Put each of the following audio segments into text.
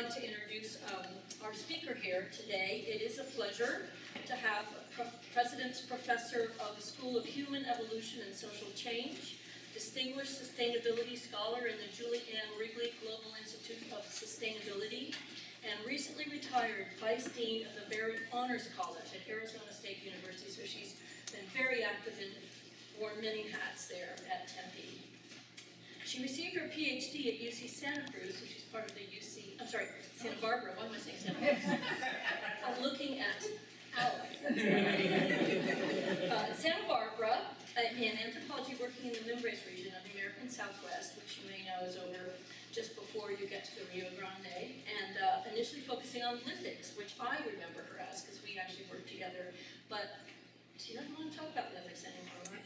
like to introduce um, our speaker here today. It is a pleasure to have Pro- President's Professor of the School of Human Evolution and Social Change, Distinguished Sustainability Scholar in the Julie Ann Wrigley Global Institute of Sustainability, and recently retired Vice Dean of the Barrett Honors College at Arizona State University. So she's been very active and worn many hats there at Tempe. She received her PhD at UC Santa Cruz, which is part of the UC, I'm sorry, Santa Barbara, why am I saying Santa Cruz? I'm looking at Alex. Uh, Santa Barbara, uh, in anthropology, working in the Mimbres region of the American Southwest, which you may know is over just before you get to the Rio Grande, and uh, initially focusing on lithics, which I remember her as, because we actually worked together, but she doesn't want to talk about lithics anymore, right?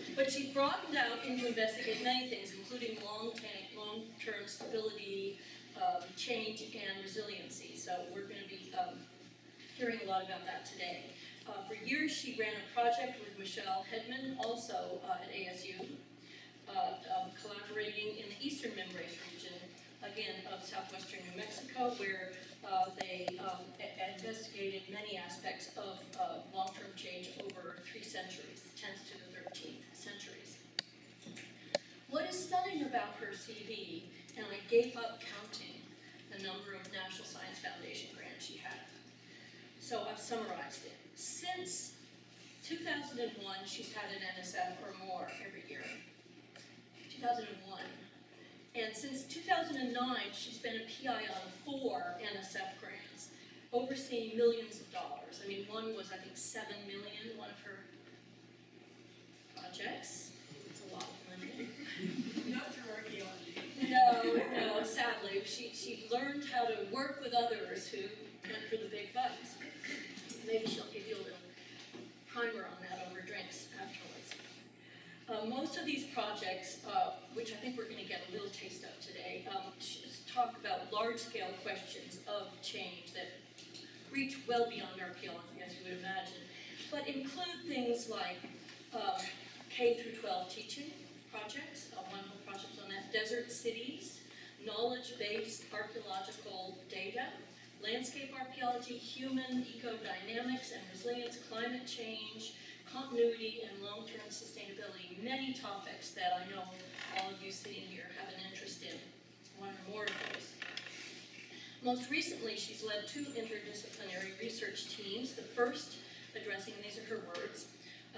But she broadened out into investigating many things, including long-term, long-term stability, um, change, and resiliency. So we're going to be um, hearing a lot about that today. Uh, for years, she ran a project with Michelle Hegmon, also uh, at ASU, uh, um, collaborating in the eastern Mimbres region, again of southwestern New Mexico, where uh, they um, investigated many aspects of long-term change over three centuries, the 10th to the 13th centuries. What is stunning about her CV, and I gave up counting number of National Science Foundation grants she had. So I've summarized it. Since 2001, she's had an NSF or more every year. 2001. And since 2009, she's been a PI on four NSF grants, overseeing millions of dollars. I mean, one was, I think, seven million, one of her projects. It's a lot of money. Not through archaeology. No, no, sadly, she, she learned how to work with others who went for the big bucks. Maybe she'll give you a little primer on that over drinks afterwards. Uh, most of these projects, uh, which I think we're gonna get a little taste of today, um, talk about large-scale questions of change that reach well beyond archaeology, as you would imagine, but include things like, um, K through twelve teaching projects, uh, one whole project on that, desert cities, knowledge-based archaeological data, landscape archaeology, human ecodynamics and resilience, climate change, continuity and long-term sustainability, many topics that I know all of you sitting here have an interest in, one or more of those. Most recently, she's led two interdisciplinary research teams, the first addressing, these are her words,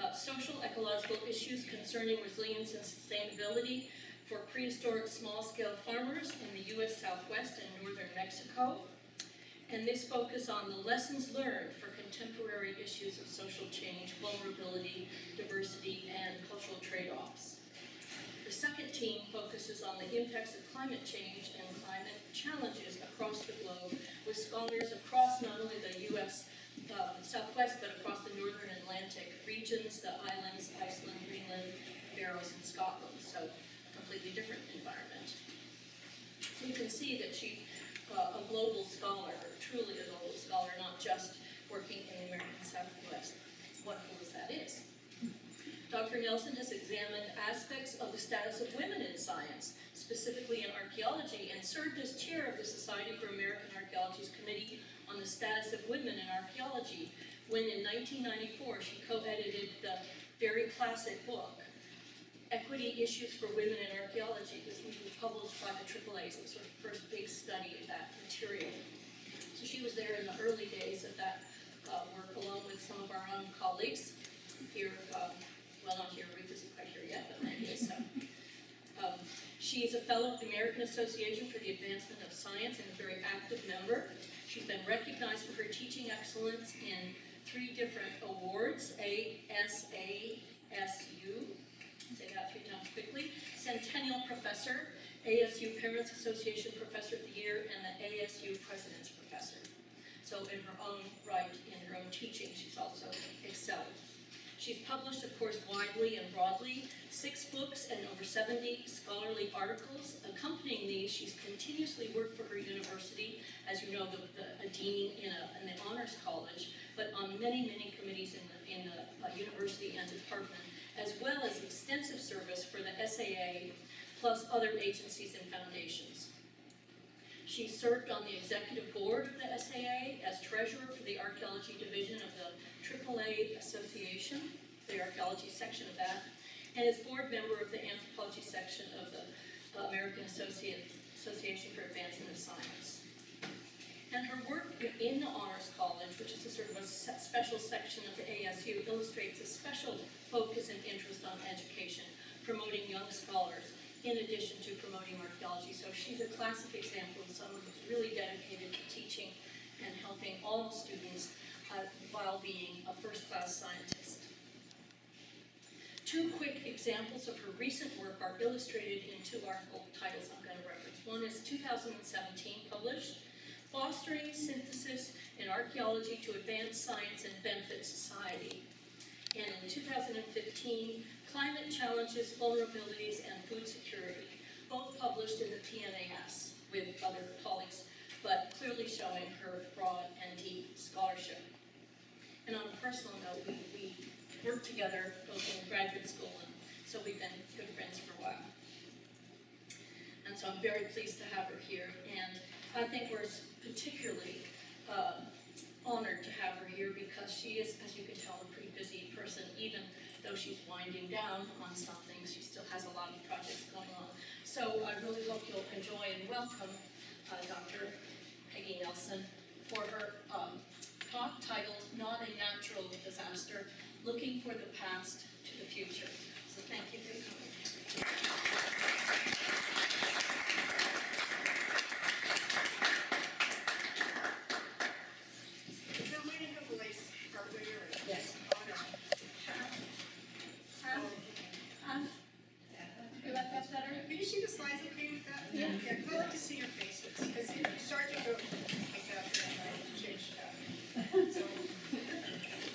uh, social ecological issues concerning resilience and sustainability for prehistoric small-scale farmers in the U.S. Southwest and northern Mexico. And this focus on the lessons learned for contemporary issues of social change, vulnerability, diversity, and cultural trade-offs. The second team focuses on the impacts of climate change and climate challenges across the globe with scholars across not only the U.S. um, Southwest, but across the northern Atlantic regions, the islands, Iceland, Greenland, Faroes, and Scotland. So a completely different environment. So you can see that she's uh, a global scholar, truly a global scholar, not just working in the American Southwest. Wonderful as that is. Dr. Nelson has examined aspects of the status of women in science, specifically in archaeology, and served as chair of the Society for American Archaeology's Committee on the Status of Women in Archaeology, when in 1994 she co-edited the very classic book, Equity Issues for Women in Archaeology, which was published by the AAA, so it was sort of the first big study of that material. So she was there in the early days of that uh, work, along with some of our own colleagues here, um, well, not here, Ruth isn't quite here yet, but maybe so. Um, she is a fellow of the American Association for the Advancement of Science and a very active member. She's been recognized for her teaching excellence in three different awards, ASASU, say that three times quickly, Centennial Professor, ASU Parents Association Professor of the Year, and the ASU President's Professor. So in her own right, in her own teaching, she's also excelled. She's published, of course, widely and broadly, six books and over 70 scholarly articles. Accompanying these, she's continuously worked for her university, as you know, the, the, a dean in, a, in the honors college, but on many, many committees in the, in the uh, university and department, as well as extensive service for the SAA, plus other agencies and foundations. She She served on the executive board of the SAA as treasurer for the archaeology division of the AAA Association, the archaeology section of that, and is board member of the anthropology section of the uh, American Association for Advancement of Science. And her work in the Honors College, which is a sort of a special section of the ASU, illustrates a special focus and interest on education, promoting young scholars, in addition to promoting archaeology. So she's a classic example of someone who's really dedicated to teaching and helping all students uh, while being a first-class scientist. Two quick examples of her recent work are illustrated in two article titles I'm going to reference. One is 2017 published, Fostering Synthesis in Archaeology to Advance Science and Benefit Society. And in 2015, Climate Challenges, Vulnerabilities, and Food Security, both published in the PNAS with other colleagues, but clearly showing her broad and deep scholarship. And on a personal note, we, we worked together both in graduate school, and so we've been good friends for a while. And so I'm very pleased to have her here, and I think we're particularly uh, honored to have her here because she is, as you can tell, a pretty busy person, even though she's winding down on some things, she still has a lot of projects going on. So I really hope you'll enjoy and welcome uh, Dr. Peggy Nelson for her um, talk titled Not a Natural Disaster, Looking for the Past to the Future. So thank you for coming. Is that way to have voice partly or? Yes. Oh, no. Um, um, you like that better? Can you see the slides okay with that? Yeah. Yeah, I like to see your faces, because if you start to go like that, then I change that. So,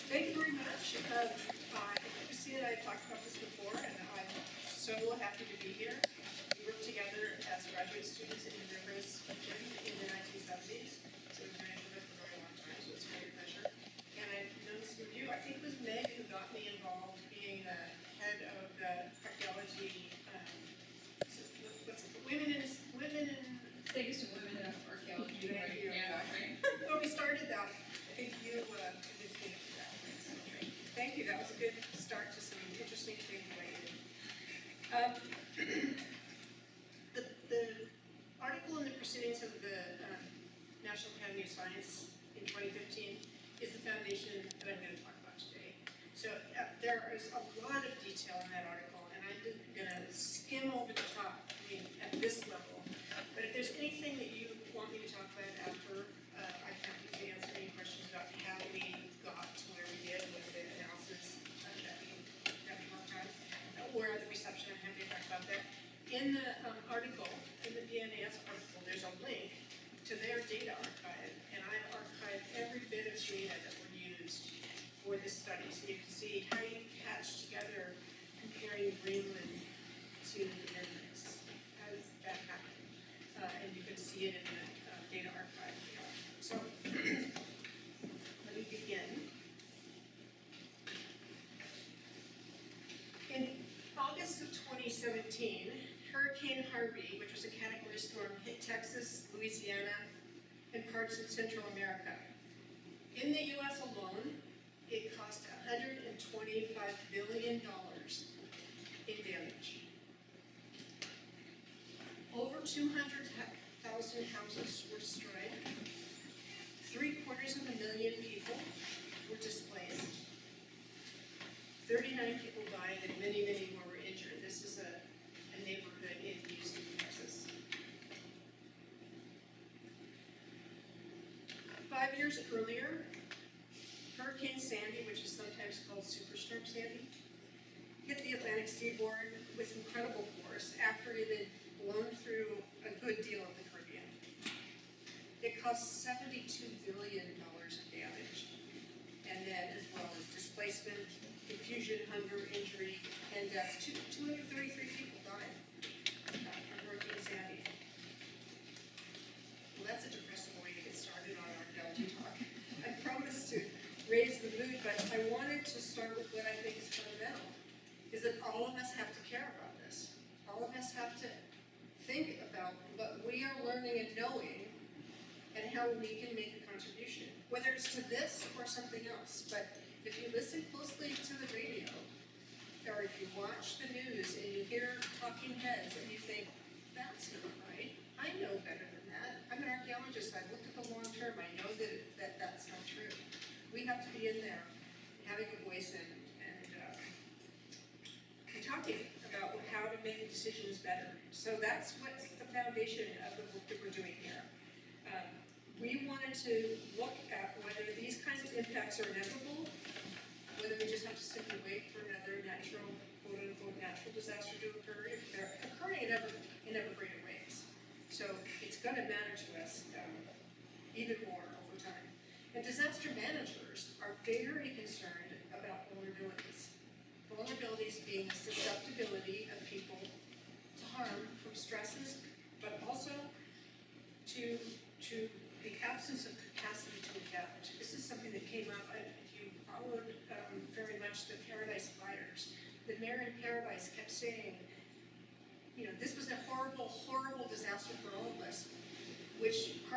Thank you very much. Uh, uh, you see that I've talked about this before, and I'm so happy to be here. We worked together as graduate students in Rivers in the nineteen seventies, so we've been into it for a very long time, so it's a great pleasure. And I've known some of you, I think it was Meg who got me involved being the head of the archaeology, um, so what's it, women in, women in Biggest women in archaeology, right? Thank you. Yeah, right. When we started that, I think you, uh, to that. Thank you, that was a good start to some interesting things that I did. Um, 2017, Hurricane Harvey, which was a Category Storm, hit Texas, Louisiana, and parts of Central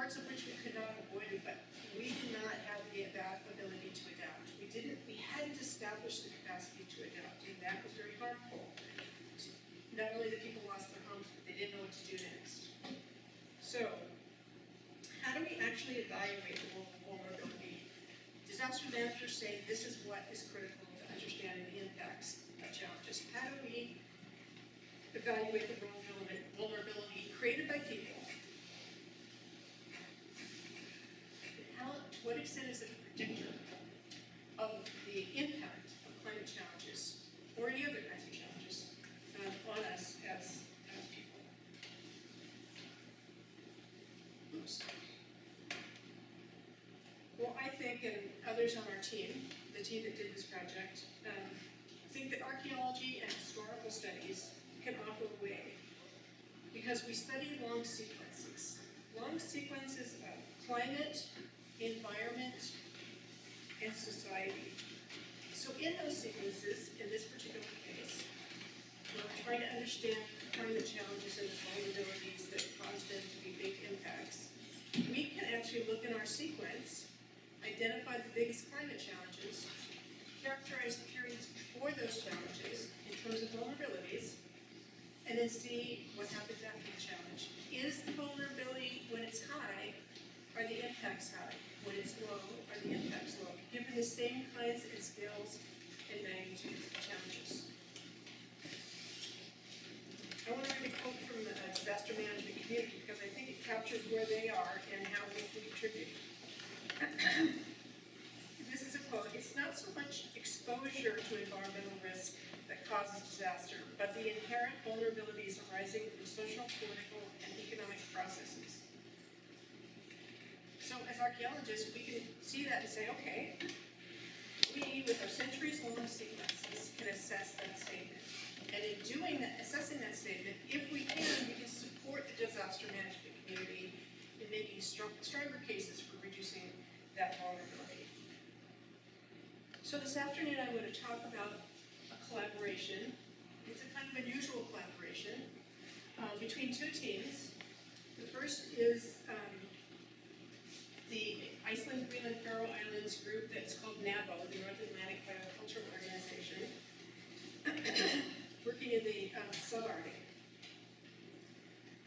parts of which we could not avoid, but we did not have the ability to adapt. We didn't, we hadn't established the capacity to adapt, and that was very harmful. Not only the people lost their homes, but they didn't know what to do next. So, how do we actually evaluate the vul- vulnerability? Disaster managers say this is what is critical to understanding the impacts of challenges. How do we evaluate the vulnerability, vulnerability created by people? And how, to what extent is it a predictor of the impact of climate challenges or any other kinds of challenges um, on us as, as people? Oops. Well, I think, and others on our team, the team that did this project, um, think that archaeology and historical studies can offer a way. Because we study long sequences, long sequences of climate, environment, and society. So in those sequences, in this particular case, we're trying to understand the climate challenges and the vulnerabilities that cause them to be big impacts. We can actually look in our sequence, identify the biggest climate challenges, characterize the periods before those challenges in terms of vulnerabilities, and then see what happens after the challenge. Is the vulnerability when it's high, are the impacts high? When it's low, are the impacts low? Given the same kinds and scales and magnitudes of challenges. I want to read a quote from the uh, disaster management community because I think it captures where they are and how we can contribute. This is a quote, it's not so much exposure to environmental risk that causes disaster, but the inherent vulnerabilities arising from social, political, and economic processes. So as archaeologists, we can see that and say, okay, we, with our centuries-long sequences, can assess that statement. And in doing that, assessing that statement, if we can, we can support the disaster management community in making stronger cases for reducing that vulnerability. So this afternoon, I'm going to talk about a collaboration. It's a kind of unusual collaboration uh, between two teams. The first is um, the Iceland, Greenland, Faroe Islands group that's called NABO, the North Atlantic Biocultural Organization, working in the um, subarctic.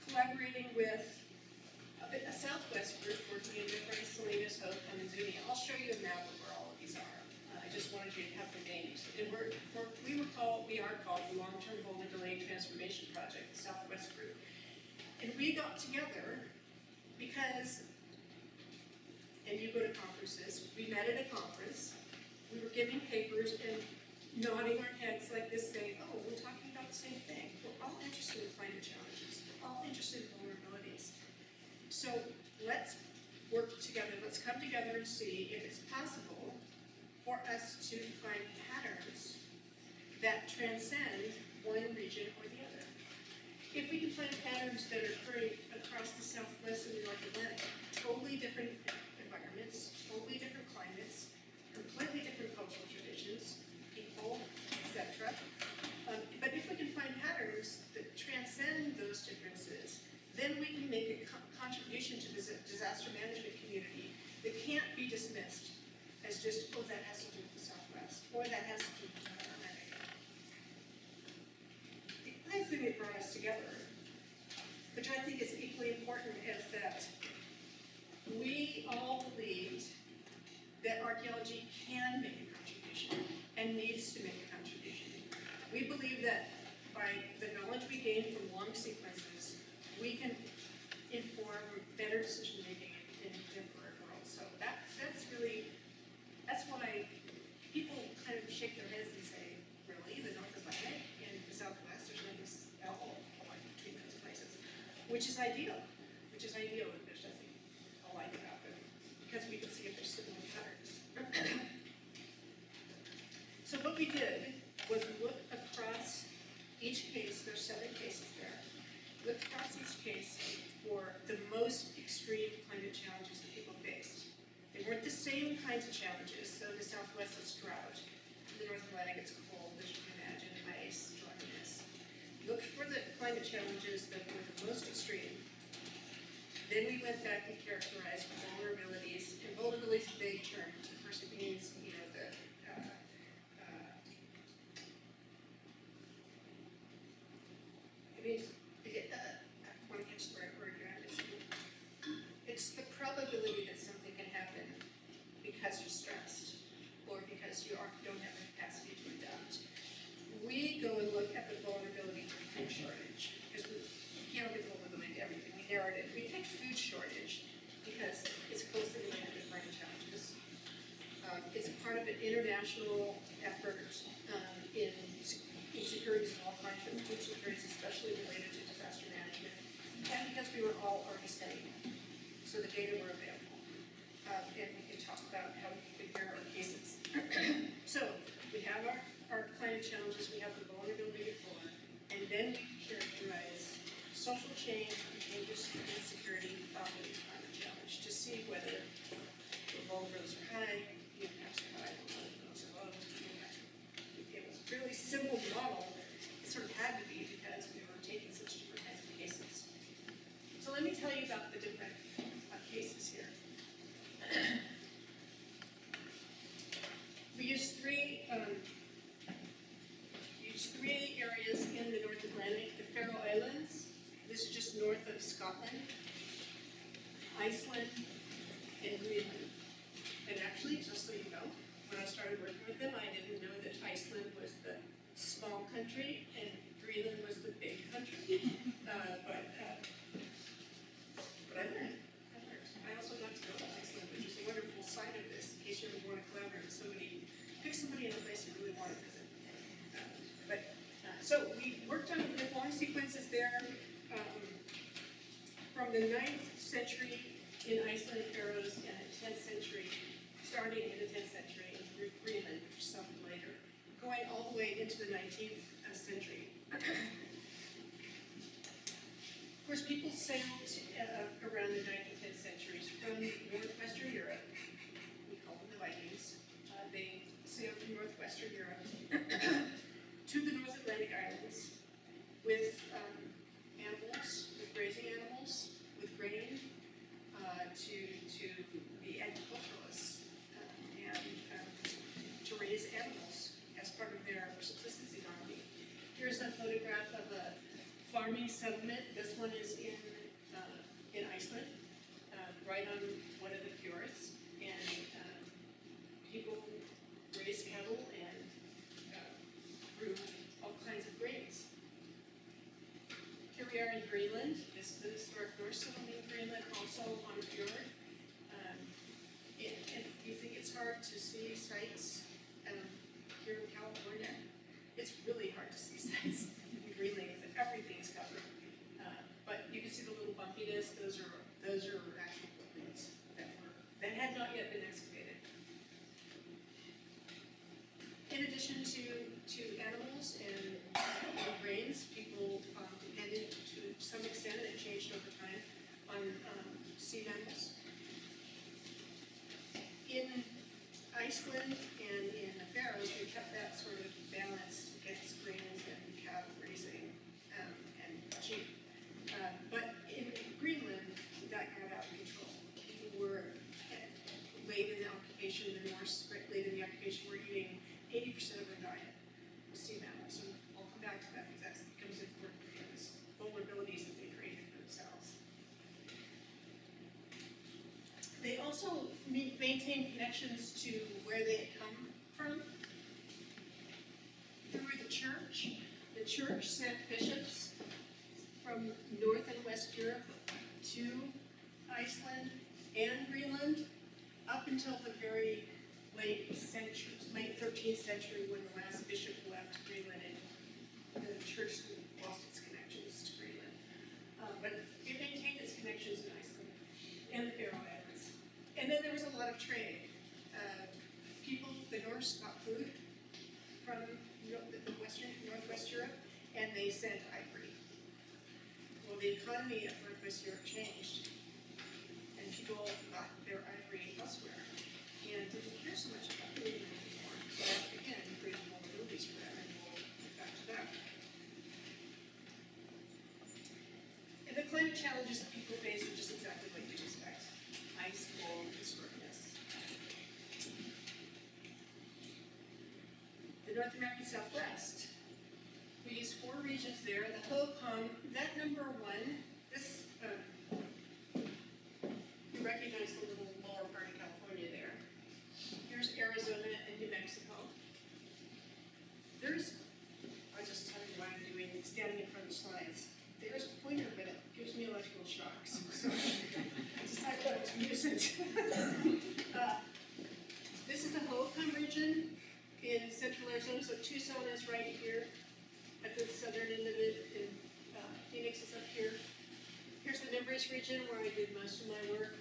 Collaborating with a, southwest group working in Mimbres, Salinas, Hope, and Zuni. I'll show you a map of where all of these are. Uh, I just wanted you to have the names. And we're, we're, we were called, we are called the Long-Term Vulnerability Transformation Project, the Southwest Group. And we got together because and you go to conferences. We met at a conference. We were giving papers and nodding our heads like this, saying, oh, we're talking about the same thing. We're all interested in climate challenges. We're all interested in vulnerabilities. So let's work together. Let's come together and see if it's possible for us to find patterns that transcend one region or the other. If we can find patterns that are occurring across the Southwest and the North Atlantic, totally different environments, totally different can't be dismissed as just, oh, that has to do with the Southwest, or that has to tree. Farming settlement. This one is in maintain connections to where they had come from. Through the church, the church sent bishops from North and West Europe to Iceland and Greenland up until the very late centuries, late thirteenth century when the last bishop left Greenland and the church lost its connections to Greenland. Uh, but it maintained its connections in Iceland and the Faroe Islands. And then there was a lot of trade. Uh, people, the Norse got food from the western, northwest Europe, and they sent ivory. Well, the economy of northwest Europe changed, and people got their ivory elsewhere, and didn't care so much about Greenland anymore. So again, created more movies for them, and we'll get back to that. And the climate challenges that people face are just exactly what you'd expect. Ice, cold, and shortness. The North American Southwest. We use four regions The that number one, this, um, you recognize the little lower part of California there. Here's Arizona and New Mexico. There's, I'll just tell you what I'm doing, standing in front of the slides. There's a pointer, but it gives me electrical shocks, so I decided not to use it. Uh, This is the Hohokam region in central Arizona, so Tucson is right here at the southern end of it, uh, is up here. Here's the Mimbres region where I did most of my work.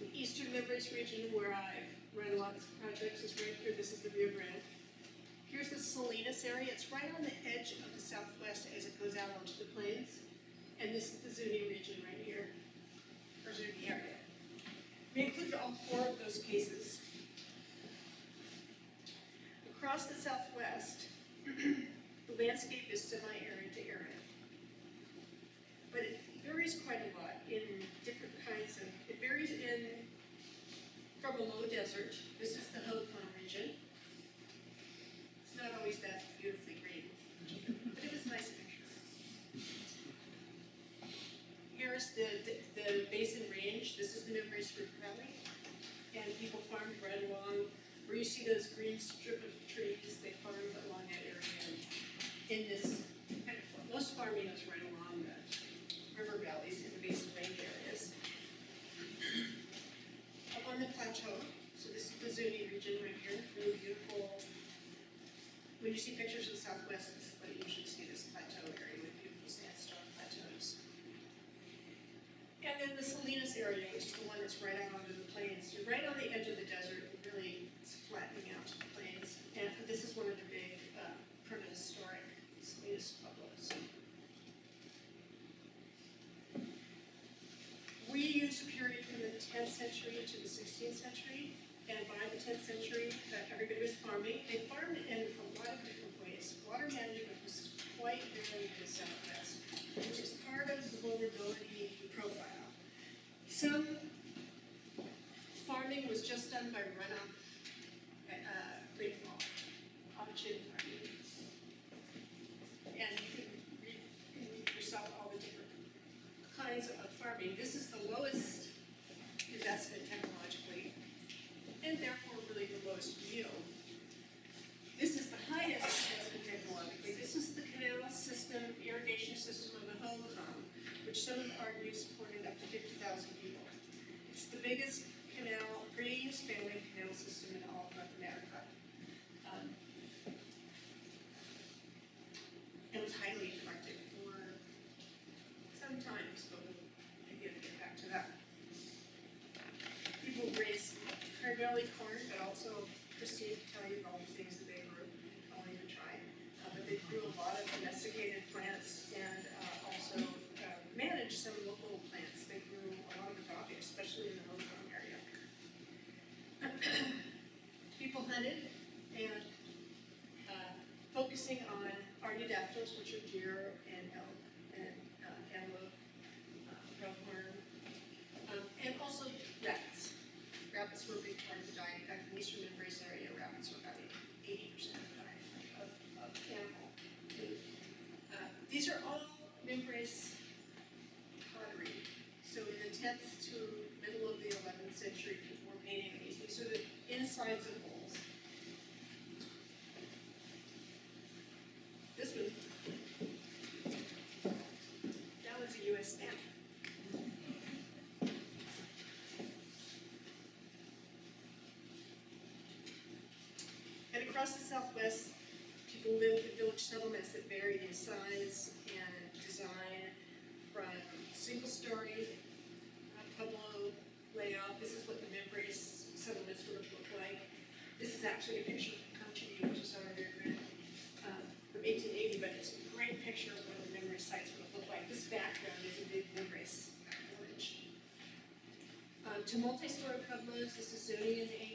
The eastern Mimbres region where I've run lots of projects is right here, this is the Rio Grande. Here's the Salinas area, it's right on the edge of the southwest as it goes out onto the plains. And this is the Zuni region right here, or Zuni area. We included all four of those cases. Across the southwest, the landscape is semi-arid to arid. But it varies quite a lot in different kinds of, it varies in, from a low desert, this is the Hohokam region. It's not always that beautifully green, but it was a nice picture. Here's the, the- the basin range, this is the Mimbres River Valley. And people farmed right along, where you see those green strip of trees, they farmed along that area. In this, kind of, most farming is right along the river valleys in the basin range areas. Up on the plateau, so this is the Zuni region right here, really beautiful. When you see pictures of the southwest, this is what you usually see, this plateau area with beautiful sandstone plateaus. And then the Salinas area, which is the one that's right out onto the plains, you're right on the edge of the desert, it really it's flattening out to the plains. And this is one of the big, uh, prehistoric Salinas pueblos. We use a period from the tenth century to the sixteenth century, and by the tenth century, everybody was farming. They farmed across the Southwest, people lived in village settlements that varied in size and design from single-story uh, pueblo layout. This is what the Mimbres settlements would have looked like. This is actually a picture from Kamchini, which is our grant um, from 1880, but it's a great picture of what the Mimbres sites would have looked like. This background is a big Mimbres village. Um, to multi-story pueblos, this is Zuni in the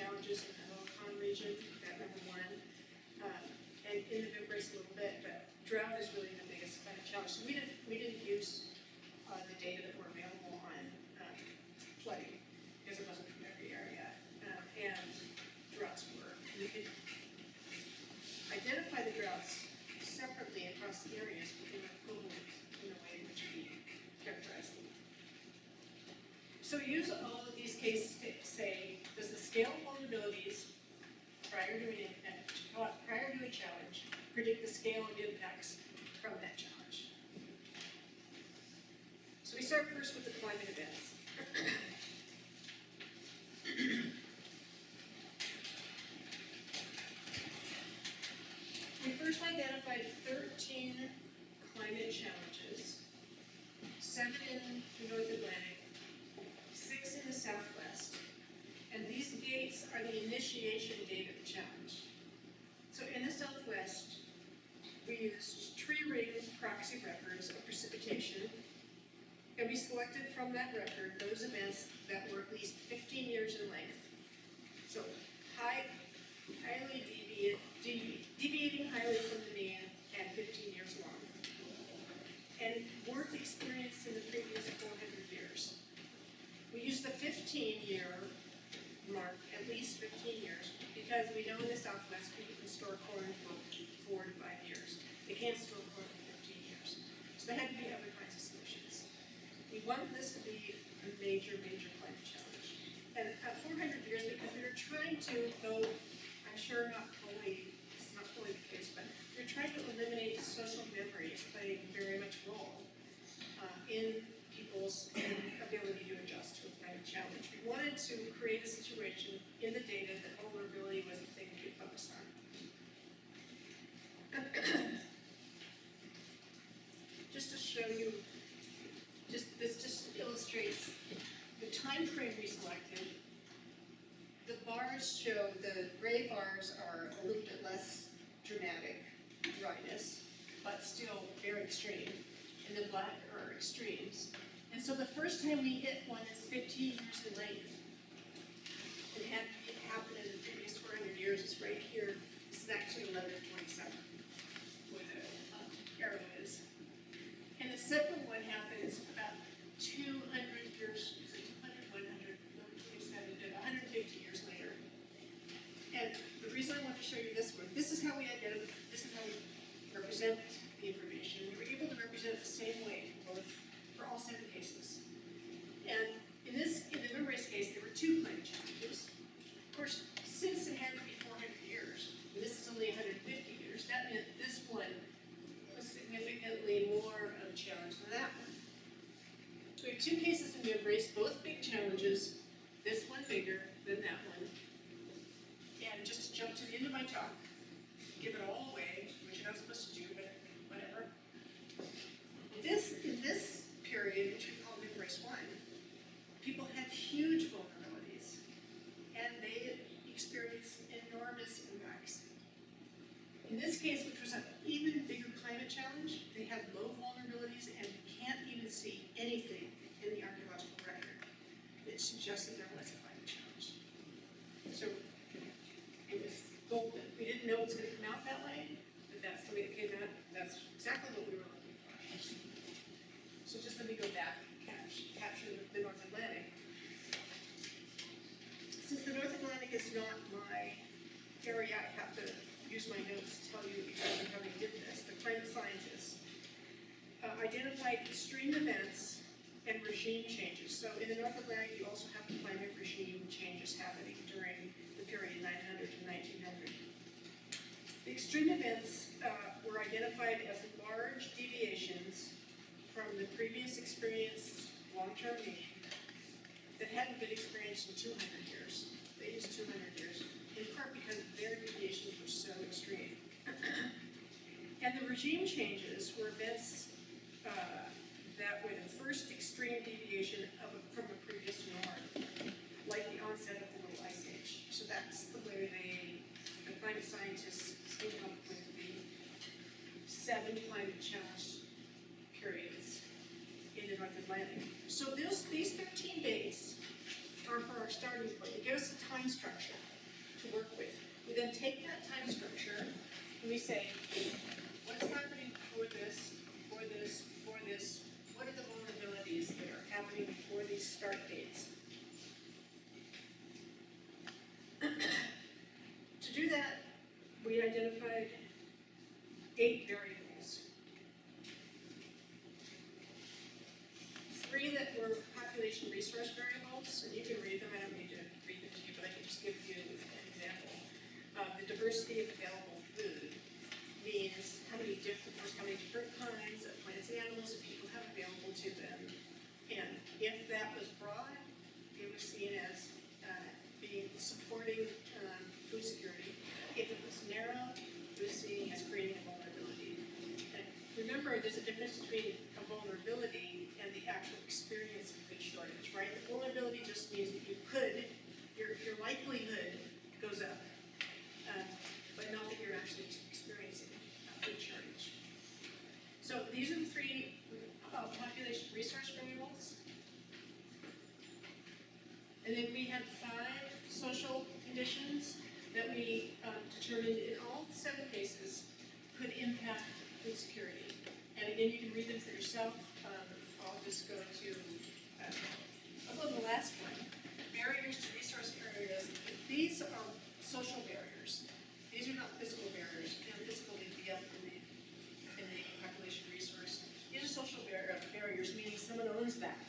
challenges scale the information. We were able to represent it the same way for both for all seven cases. And in this, in the Mimbres case, there were two climate challenges. Of course, since it had to be 400 years, and this is only 150 years, that meant this one was significantly more of a challenge than that one. So we have two cases in Mimbres, both big challenges, this one bigger, that suggested there was a climate challenge. So it was golden. We didn't know it was gonna come out that way, but that's the way it came out. That's exactly what we were looking for. So just let me go back, capture, capture the- the North Atlantic. Since the North Atlantic is not my area, I have to use my notes to tell you exactly how they did this. The climate scientists uh, identified extreme events and regime changes. So in the North Atlantic, you also have the climate changes happening during the period 900 to 1900. The extreme events uh, were identified as large deviations from the previous experience, long-term mean, that hadn't been experienced in 200 years. They used 200 years, in part because their deviations were so extreme. and the regime changes were events uh, that were the first extreme deviation of a, from a previous norm, like the onset of the Little Ice Age. So that's the way they, the climate scientists came up with the seven climate challenge periods in the North Atlantic. So those, these thirteen days are for our starting point. They give us a time structure to work with. We then take that time structure and we say, what's happening before this, before this, before this? What are the vulnerabilities that are happening before these start dates? To do that, we identified eight variables. Three that were population resource variables, and you can read them, I don't need to read them to you, but I can just give you an example. Uh, the diversity of available food means how many different, there's how many different kinds of plants and animals that people have available to them. And if that was broad, it was seen as, uh, being, supporting, um, food security. If it was narrow, it was seen as creating a vulnerability. And there's a difference between a vulnerability and the actual experience of food shortage, right? The vulnerability just means that you could, your, your likelihood goes up, um, but not that you're actually experiencing a food shortage. So these are the three uh, population resource variables. And then we had five social conditions that we um, determined in all seven cases could impact food security. And you can read them for yourself. Um, I'll just go to, uh, I'll go to the last one. Barriers to resource areas. These are social barriers. These are not physical barriers. And physical up in the, in the population resource. These are social bar- barriers, meaning someone owns that.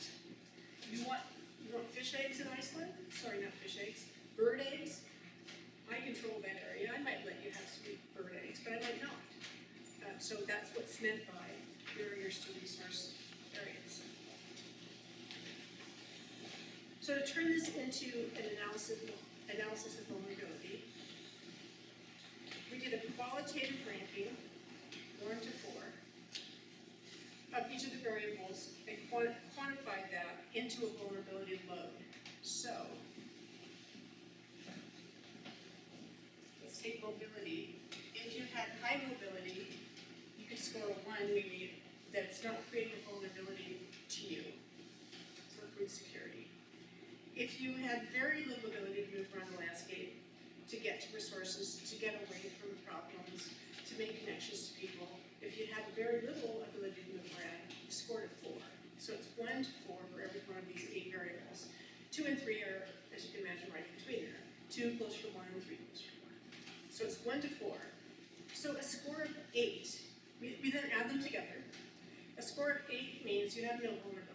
You want, you want fish eggs in Iceland? Sorry, not fish eggs. Bird eggs? I control that area. I might let you have sweet bird eggs, but I might not. Uh, so that's what's meant by barriers to resource areas. So to turn this into an analysis, analysis of vulnerability, we did a qualitative ranking, one to four, of each of the variables and quantified that into a vulnerability load. So, let's take mobility. If you had high mobility, you could score a one, meaning that it's not creating a vulnerability to you for food security. If you had very little ability to move around the landscape, to get to resources, to get away from problems, to make connections to people, if you had very little ability to move around, you scored a four. So it's one to four for every one of these eight variables. Two and three are, as you can imagine, right in between there. Two closer to one, and three closer to one. So it's one to four. So a score of eight, we, we then add them together. A score of eight means you have no vulnerabilities.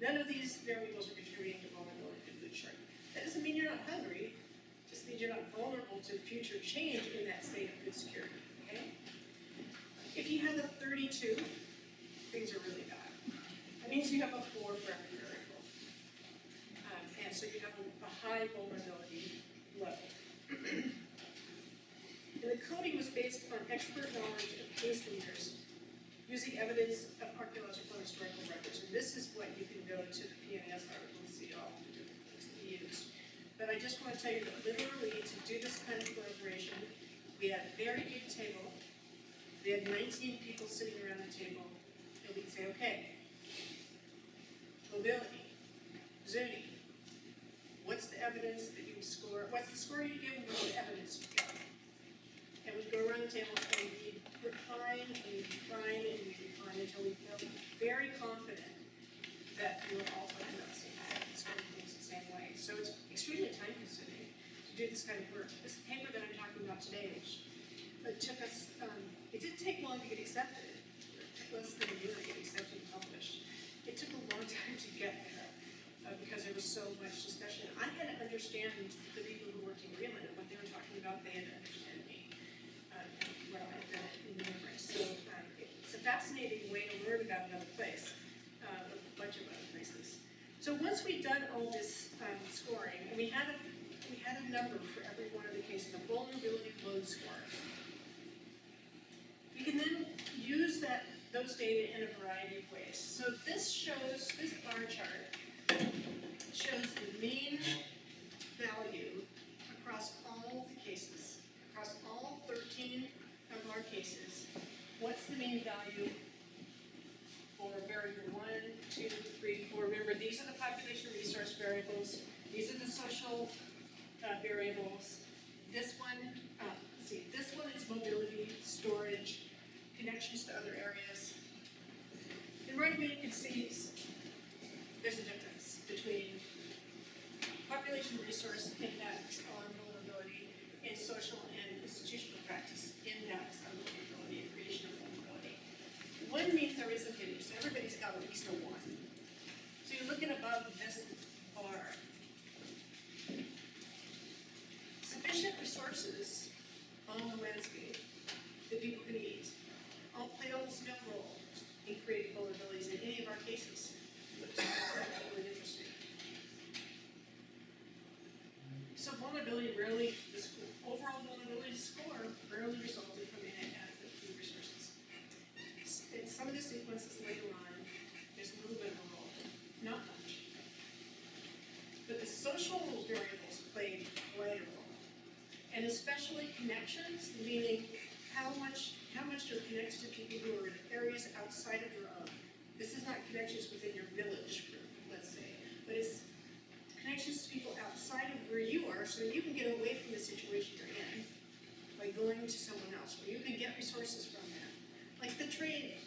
None of these variables are contributing to vulnerability to food shortage. That doesn't mean you're not hungry, just means you're not vulnerable to future change in that state of food security, okay? If you have a thirty-two, things are really bad. That means you have a four for every variable. Um, and so you have a, a high vulnerability level. And the coding was based on expert knowledge of case leaders using evidence of archaeological and historical records. And this is what you can go to the PNS article and see all the different things that we used. But I just want to tell you that literally to do this kind of collaboration, we had a very big table. We had nineteen people sitting around the table, and we'd say, okay, mobility, zoning, what's the evidence that you score, what's the score you give, and what's the evidence you got? And we'd go around the table and we'd refine, and we'd refine, and we'd refine until we feel very confident that we were all talking about the same thing, and scoring things the same way. So it's extremely time consuming to do this kind of work. This paper that I'm talking about today, which it took us, um, it didn't take long to get accepted. It took less than a year to get accepted and published. It took a long time to get there, uh, because there was so much discussion. I had to understand the people who worked in Greenland and what they were talking about, they had to understand me. Uh, and what I had done in Mimbres. So, um, it's a fascinating way to learn about another place, uh, a bunch of other places. So once we'd done all this, um, scoring, and we had a, we had a number for every one of the cases, a vulnerability load score. we can then use that, those data in a variety of ways. So this shows, this bar chart shows the mean value across all the cases, across all thirteen of our cases. What's the mean value for variable one, two, three, four? Remember, these are the population resource variables, these are the social uh, variables. This one, uh, let's see, this one is mobility, storage, connections to other areas. And right away you can see there's a difference between population resource impacts on vulnerability and social and institutional practice impacts on vulnerability and creation of vulnerability. One means there isn't any, so everybody's got at least a one. So you're looking above this bar. Sufficient resources on the landscape that people can eat all play almost no role in creating vulnerabilities in any of our cases. Which is really interesting. So vulnerability rarely, the sc- overall vulnerability score rarely resulted from inadequate food resources. S- In some of the sequences later on, there's a little bit of a role, not much. But the social variables played quite a role. And especially connections, meaning how much, how much you're connected to people who are in areas outside of your own. This is not connections within your village let's say, but it's connections to people outside of where you are, so you can get away from the situation you're in by going to someone else, where you can get resources from them. Like the trade,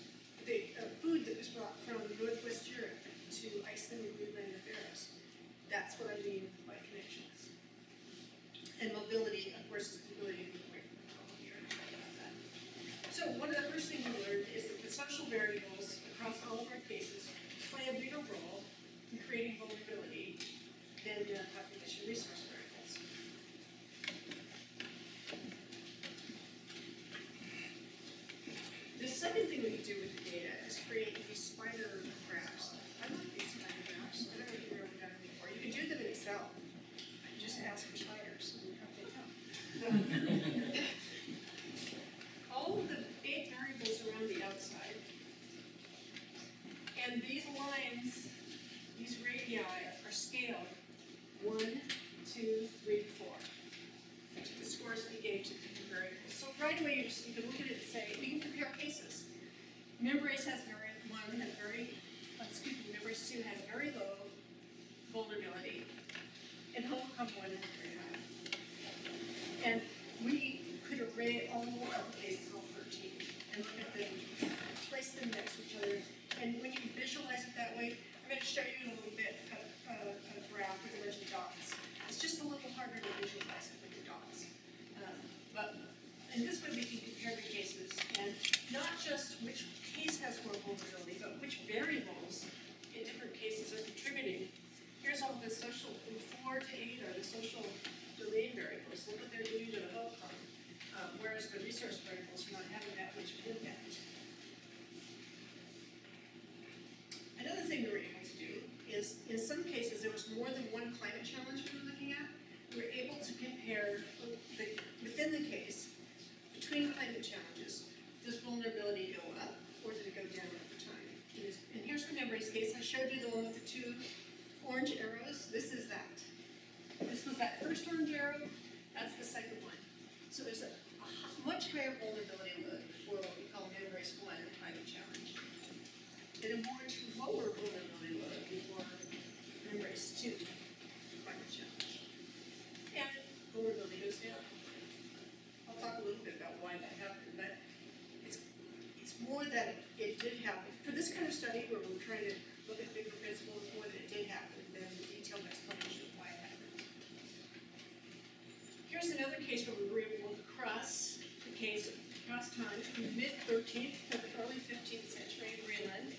time from the mid 13th to the early 15th century in Greenland,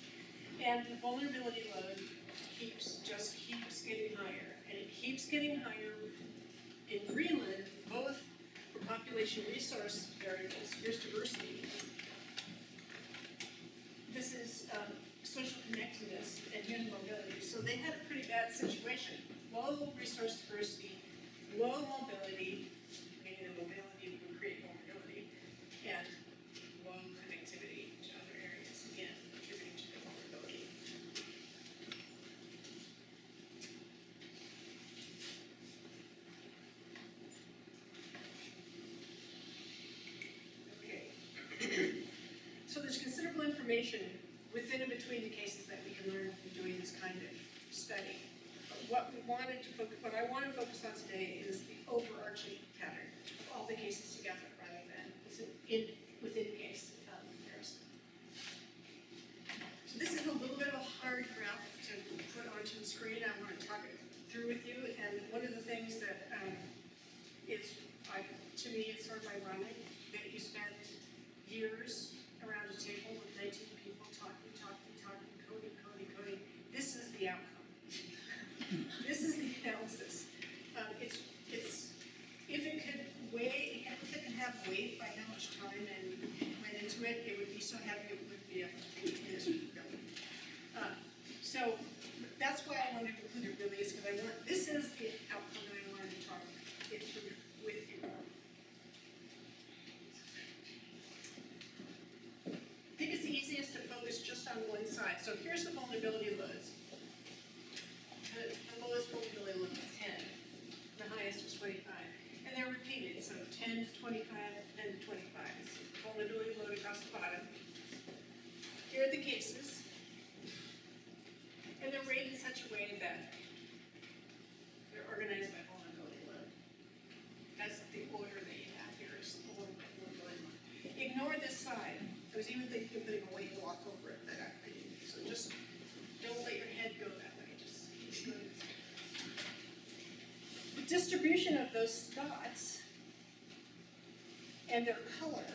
and the vulnerability load keeps just keeps getting higher, and it keeps getting higher in Greenland, both for population resource variables, here's diversity. This is um, social connectedness and human mobility. So they had a pretty bad situation. Low resource diversity, low mobility, distribution of those dots and their color.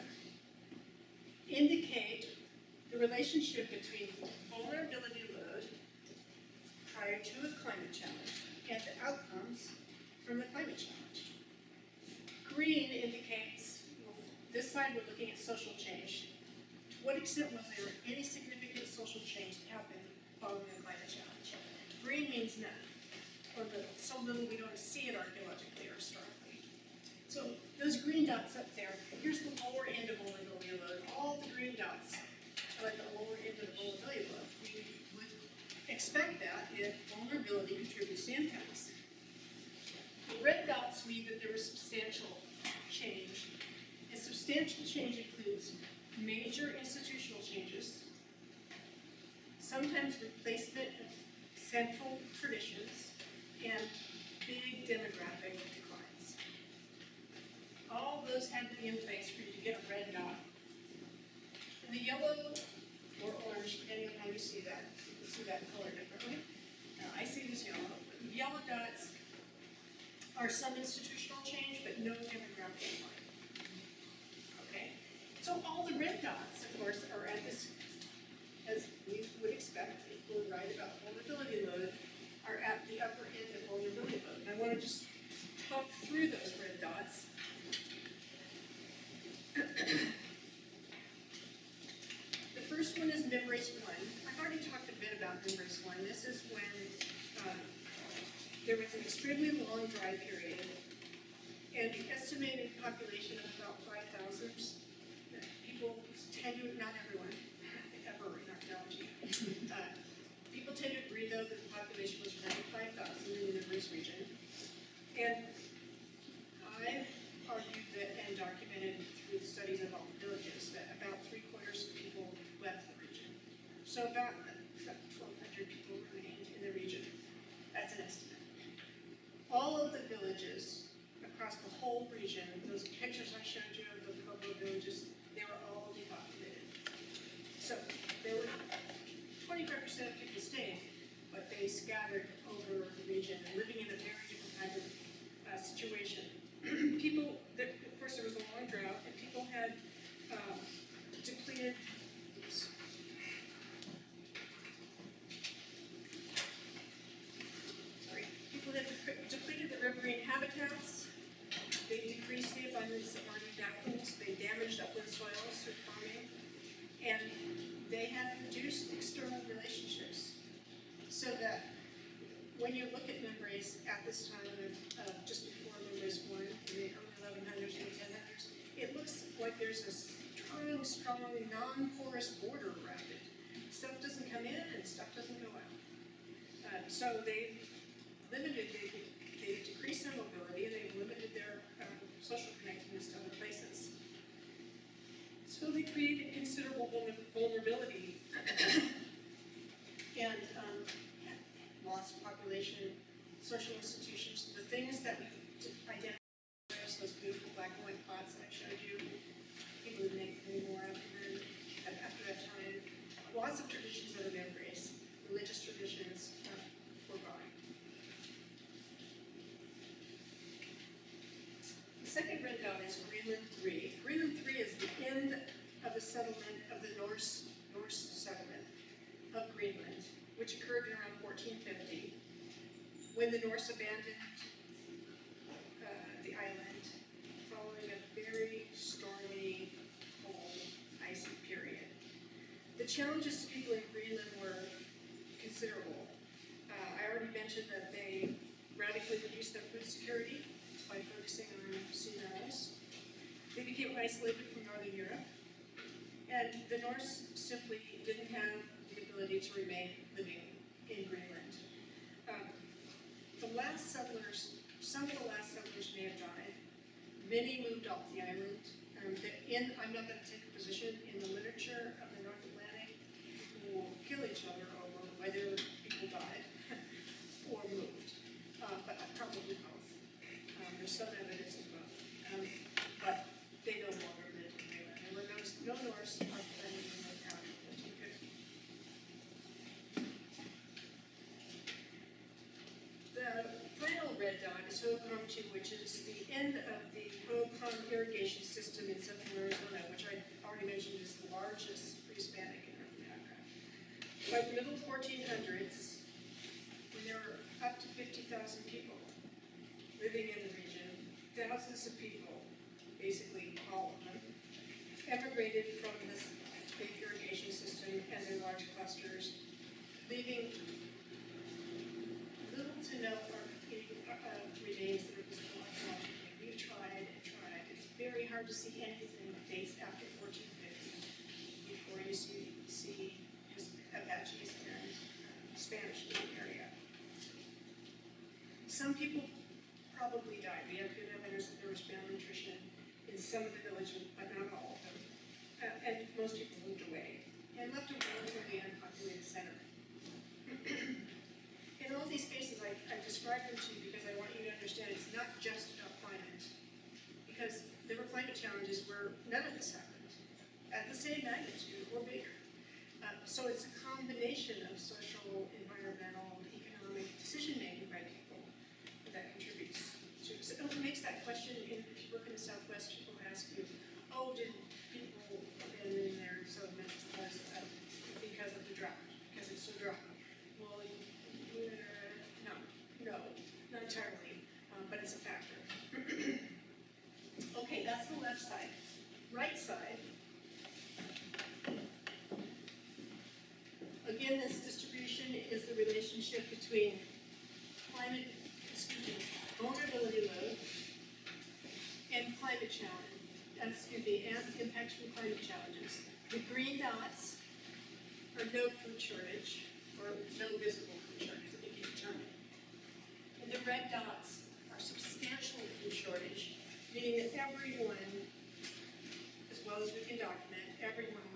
red dots, of course, are at this, as we would expect if we're right about vulnerability load, are at the upper end of vulnerability load. And I want to just talk through those red dots. the first one is Mimbres 1. I've already talked a bit about Mimbres 1. This is when um, there was an extremely long dry period and the estimated population of about 5,000 tend to, not everyone, ever in archaeology, uh, people tend to agree, though, that the population was 95,000 in the Mimbres region. And but they scattered over the region and living in a very different kind of uh, situation. people, there, of course, there was a long drought and people had um, depleted. oops. Sorry, people had depre- depleted the riverine habitats. They decreased the abundance of hardy uplands. They damaged upland soils through farming, and they had reduced external relationships. So that when you look at Mimbres at this time of, just before Mimbres one, in the early eleven hundreds and ten hundreds, it looks like there's a strong, strong, non-porous border around it. Stuff doesn't come in and stuff doesn't go out. Uh, so they've limited, they, they decreased their mobility, and they limited their, um, social connectedness to other places. So they created considerable vulnerability. And, um, lost population, social institutions, the things that we identify as those beautiful black and white plots that I showed you, people didn't make more after that time. Lots of traditions that have embraced, religious traditions, were gone. The second red dot is Greenland three. Greenland three is the end of the settlement of the Norse, Norse settlement of Greenland, which occurred in when the Norse abandoned uh, the island following a very stormy, cold, icy period. The challenges to people in Greenland were considerable. Uh, I already mentioned that they radically reduced their food security by focusing on sea minerals. They became isolated from Northern Europe. And the Norse simply didn't have the ability to remain living in Greenland. Last settlers, some of the last settlers may have died. Many moved off the island. Um, in, I'm not gonna take a position in the literature of the North Atlantic, people will kill each other over whether people died or moved. Uh, but probably both. Um, there's some evidence of both. Um, but they no longer lived in Greenland. There were no, no Norse on the Greenland town in fourteen fifty. The final red dot is Hohokam two, which is the end of the Hohokam irrigation system in central Arizona, which I already mentioned is the largest pre-Hispanic in North America. By the middle fourteen hundreds, when there were up to fifty thousand people living in the region, thousands of people, basically all of them, emigrated from this big irrigation system and their large clusters, leaving little to no uh, uh, remains that are visible archaeologically. We've tried and tried. It's very to see anything dates after fourteen fifty before you see, see His- Apaches and Spanish in the area. Some people probably died. We have good evidence that there was malnutrition in some of the villages, but not all of them. Uh, and most people moved away and left a relatively unpopulated center. In all these cases, I, I described them to you because I want you to understand it's not just about climate. Because there were climate challenges where none of this happened, at the same magnitude or bigger. Uh, so it's a combination relationship between climate, excuse me, vulnerability load and climate challenge, uh, excuse me, and the impacts from climate challenges. The green dots are no food shortage, or no visible food shortage that we can determine. And the red dots are substantial food shortage, meaning that everyone, as well as we can document, everyone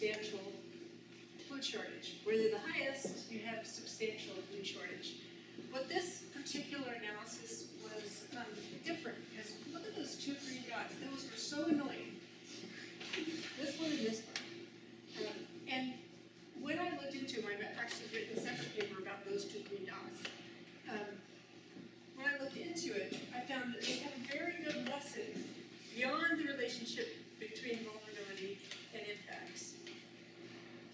substantial food shortage. Where they're the highest, you have substantial food shortage. What this particular analysis was um, different, because look at those two green dots, those were so annoying. This one and this one. Um, And when I looked into them, I've actually written a separate paper about those two green dots. Um, When I looked into it, I found that they have a very good lesson beyond the relationship between vulnerability and impacts.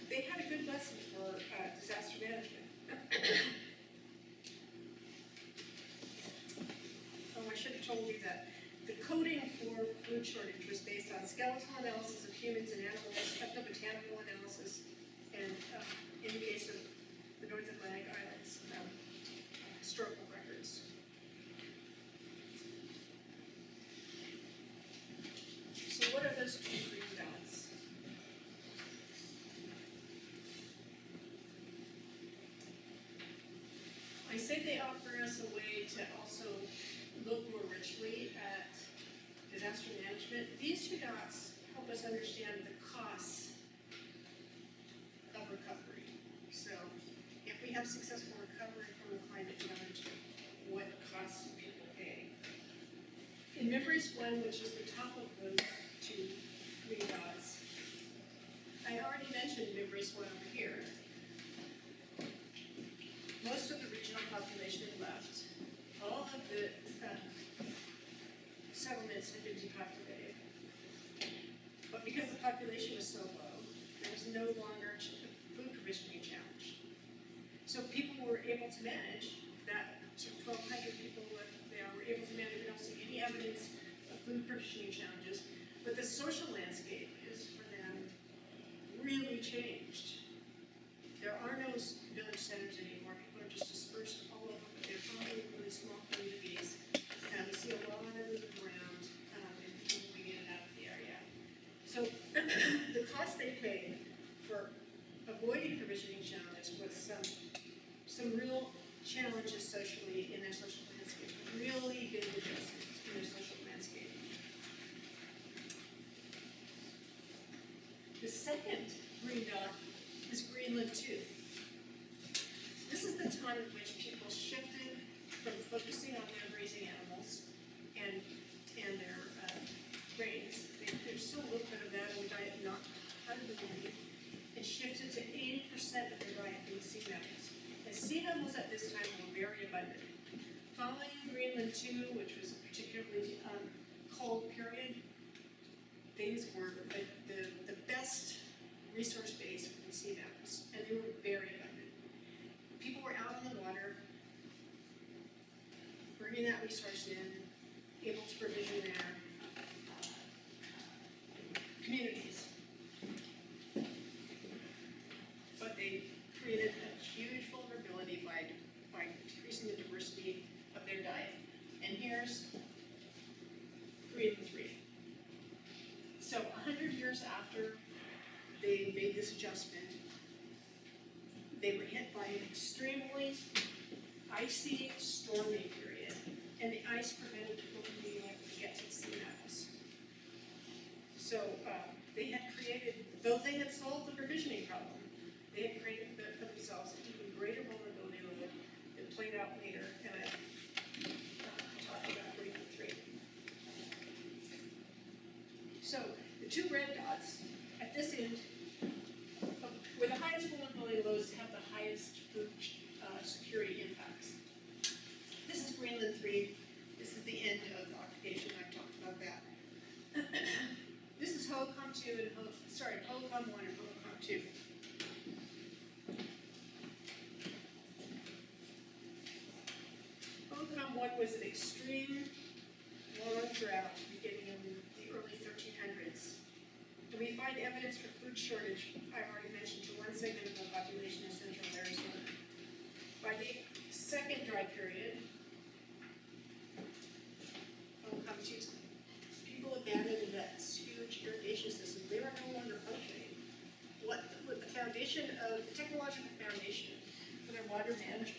They had a good lesson for uh, disaster management. Oh, I should have told you that. The coding for food shortage was based on skeletal analysis of humans and animals, ethnobotanical analysis, and uh, in the case of the North Atlantic Islands, um, historical records. So what are those two green dots? I say they offer us a way to also look more richly at disaster management. These two dots help us understand the costs of recovery. So if we have successful recovery from a climate challenge, what costs do people pay? In Mimbres One, which is the top of those two green dots, I already mentioned Mimbres One over here. Most of the population left. All of the uh, settlements had been depopulated. But because the population was so low, there was no longer ch- food provisioning challenge. So people were able to manage that, twelve hundred people were, they were able to manage, we don't see any evidence of food provisioning challenges. But the social landscape is for them really changed. There are no s- village centers anymore, people are just dispersed all over, but they're probably really small communities. And we see a lot of moving around, um, and people moving in and out of the area. So the cost they paid for avoiding provisioning challenges was some, some real challenges socially in their social landscape, really big adjustments in their social landscape. The second green dot is Greenland two. This is the time at which people shifted from focusing on their grazing animals and, and their, uh, grains. They- There's still a little bit of that in the diet, not totally, and shifted to eighty percent of their diet being sea mammals. And sea mammals at this time were very abundant. Following Greenland two, which was a particularly, um, cold period, things were the, the, the best resource base for the sea mammals, and they were very abundant. People were out on the water, bringing that resource in, able to provision their uh, communities. But they created a huge vulnerability by, by decreasing the diversity of their diet. And here's Greenland three. So a hundred years after they made this they were hit by an extremely icy, stormy period, and the ice prevented people from being able to get to the sea. So, uh, they had created, though they had solved the provisioning problem, they had created for themselves an even greater vulnerability load that played out later, and I, uh, talked about Greenland three. So, the two red dots at this end, where the highest vulnerability lows have the highest food uh, security impacts. This is Greenland 3. This is the end of the occupation. I've talked about that. this is Hohokam 2 and Hohokam. sorry, Hohokam 1 and Hohokam 2. Hohokam 1 was an extreme long drought beginning in the early 1300s. And we find evidence for food shortage foundation of technological foundation for their water management.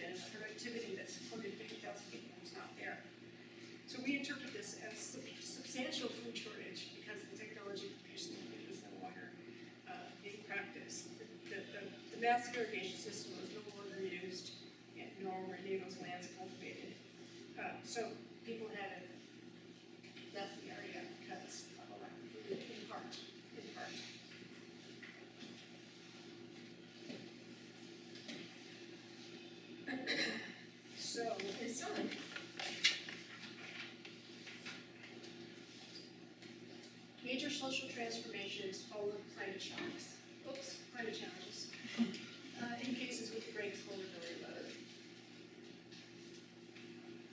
Major social transformations follow climate shocks. Oops, climate challenges. Uh, in cases with great vulnerability load.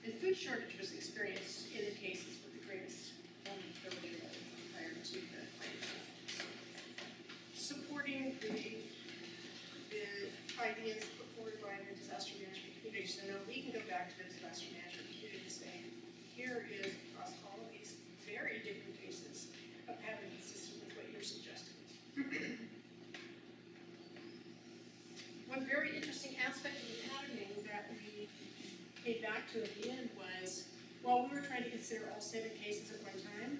The food shortage was experienced in the cases consider all seven cases at one time.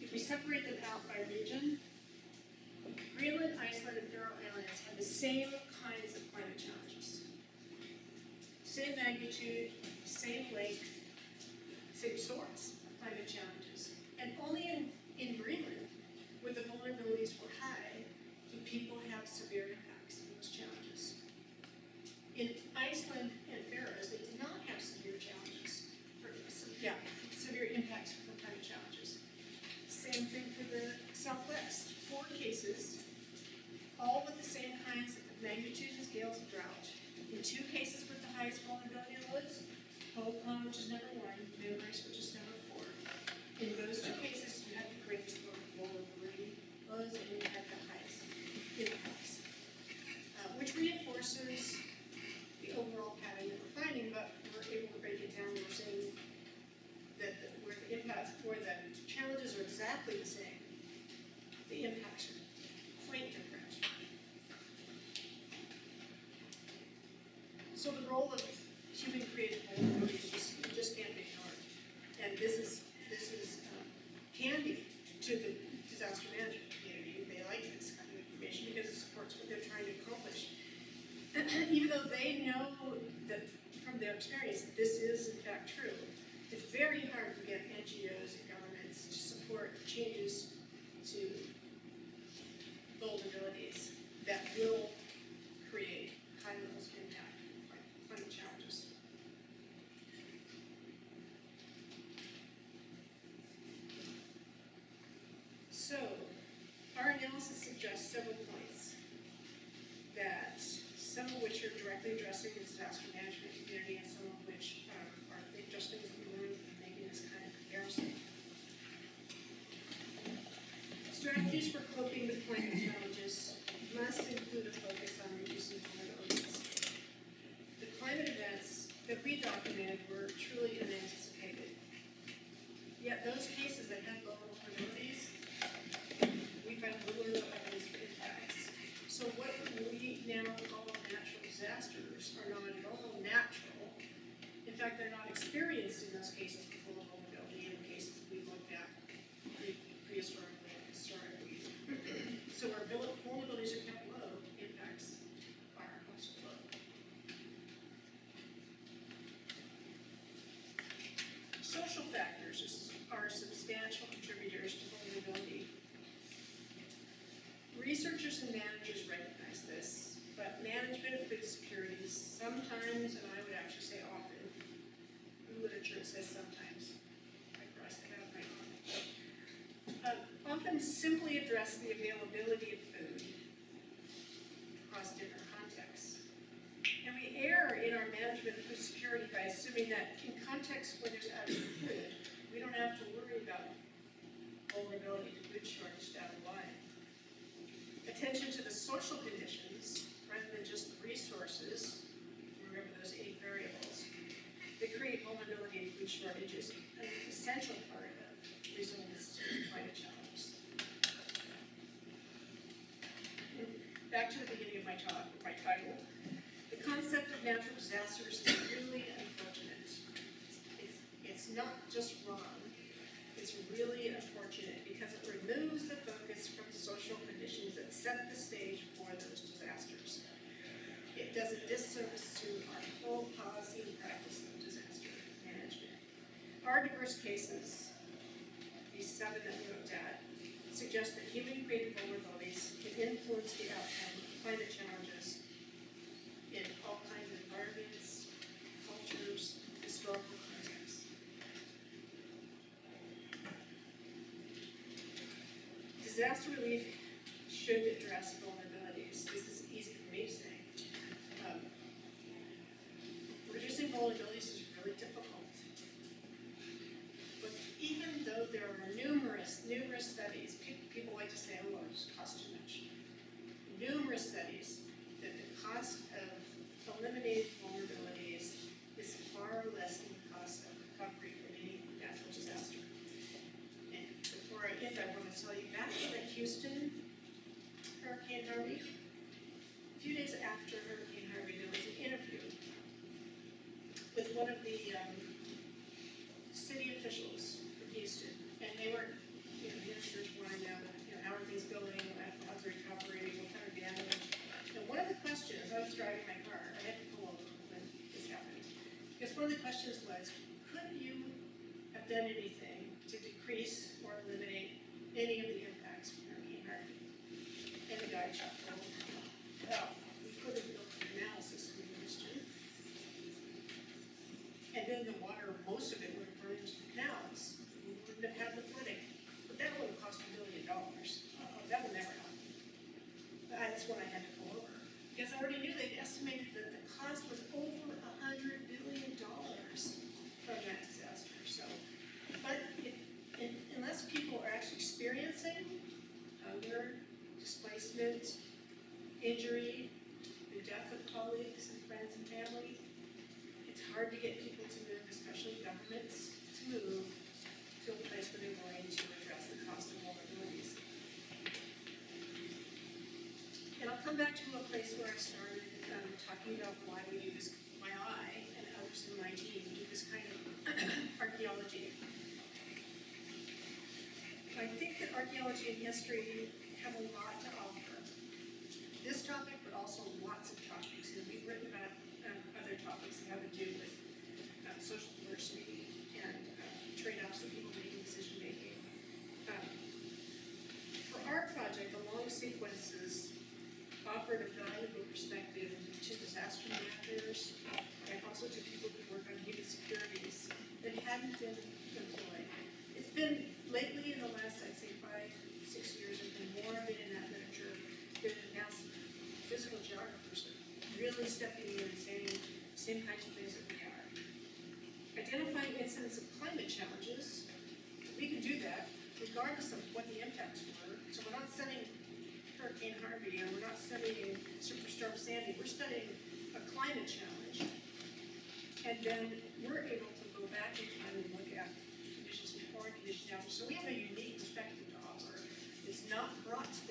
If we separate them out by region, Greenland, Iceland, and Faroe Islands had the same kinds of climate challenges. Same magnitude, same children roll? Our analysis suggests several points that some of which are directly addressing the disaster management community and some of which um, are just things that we learned making this kind of comparison. Strategies for coping with climate change. numerous cases, these seven that we looked at, suggest that human-created vulnerabilities can influence the outcome of climate challenges in all kinds of environments, cultures, historical contexts. Disaster relief one of the questions was, could you have done it? come back to a place where I started um, talking about why we do this, why I and others in my team do this kind of archaeology. I think that archaeology and history have a lot to offer. This topic, but also offered a valuable perspective to disaster managers and also to people who work on human securities that hadn't been employed. It's been lately in the last, I'd say, five, six years, there's been more of it in that literature. There's now physical geographers really stepping in and saying same kinds of things that we are. Identifying incidents of climate challenges, we can do that regardless of what the impacts were. So we're not setting Hurricane Harvey, and we're not studying Superstorm Sandy. We're studying a climate challenge. And then we're able to go back in time and look at conditions before and conditions after. So we have a unique perspective to offer. It's not brought to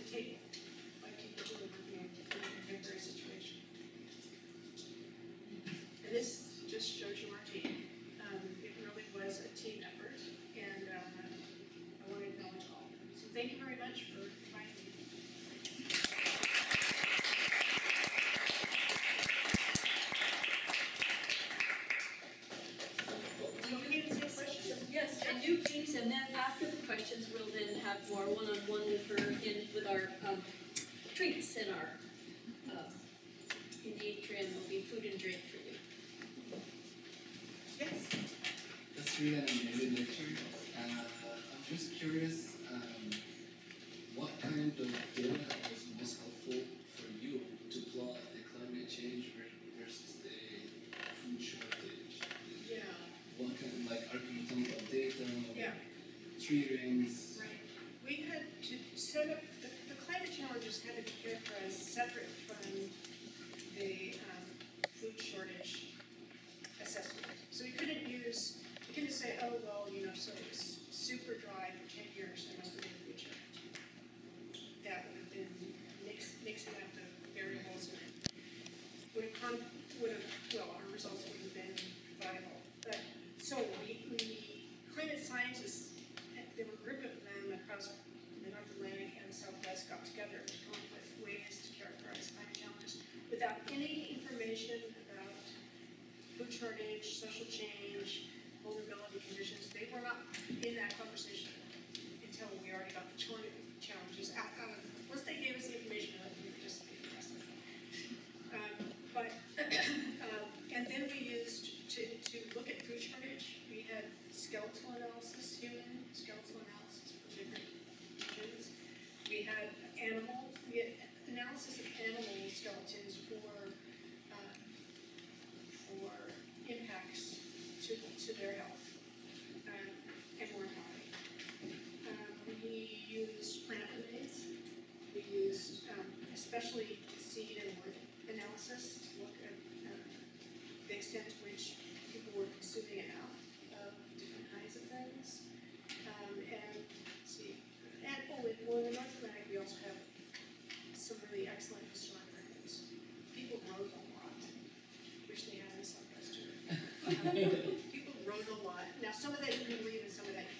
People wrote a lot. Now, some of that you can read and some of that you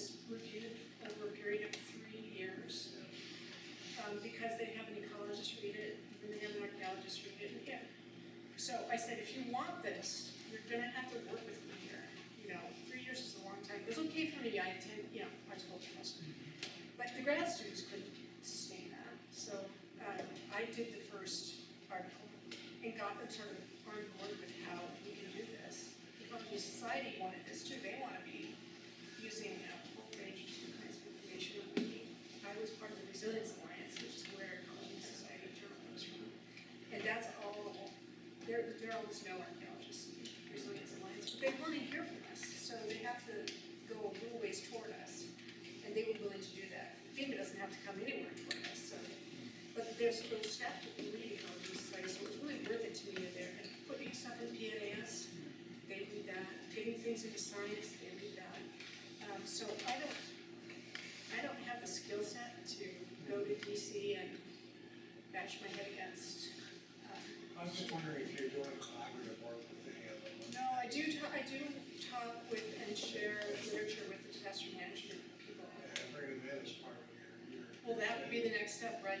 was reviewed over a period of three years. Um, because they have an ecologist read it, and they have an archaeologist read it again. So I said, if you want this, you're going to have to work with me here. You know, three years is a long time. It was okay for me. I attend, you know, arts culture But the grad students couldn't sustain that. So um, I did Resilience Alliance, which is where Ecology and Society Journal comes from. And that's all, There, there almost no archaeologists in Resilience Alliance, but they want to hear from us, so they have to go a little ways toward us, and they were willing to do that. FEMA doesn't have to come anywhere toward us, so. But there's those Well, that would be the next step, right?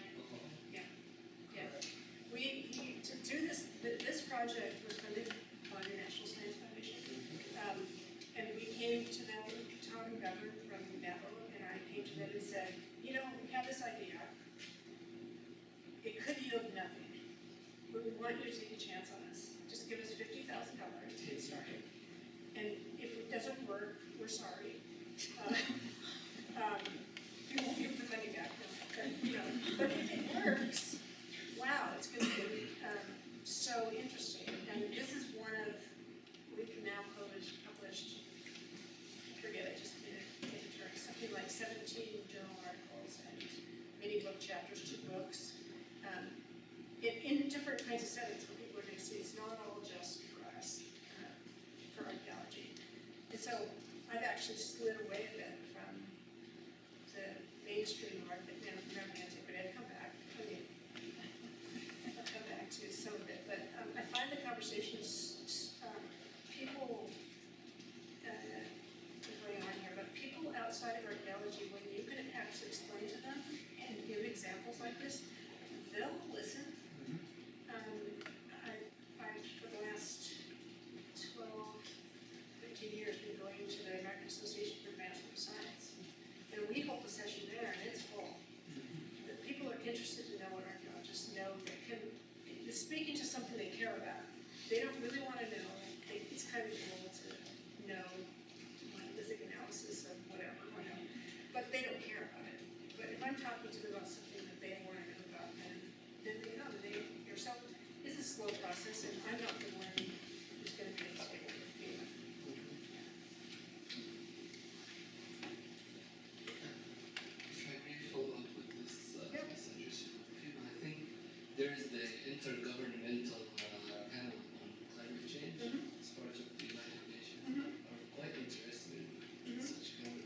intergovernmental uh, panel on um, climate change mm -hmm. as part of the United Nations. Mm-hmm. I'm quite interested in mm-hmm. such kind.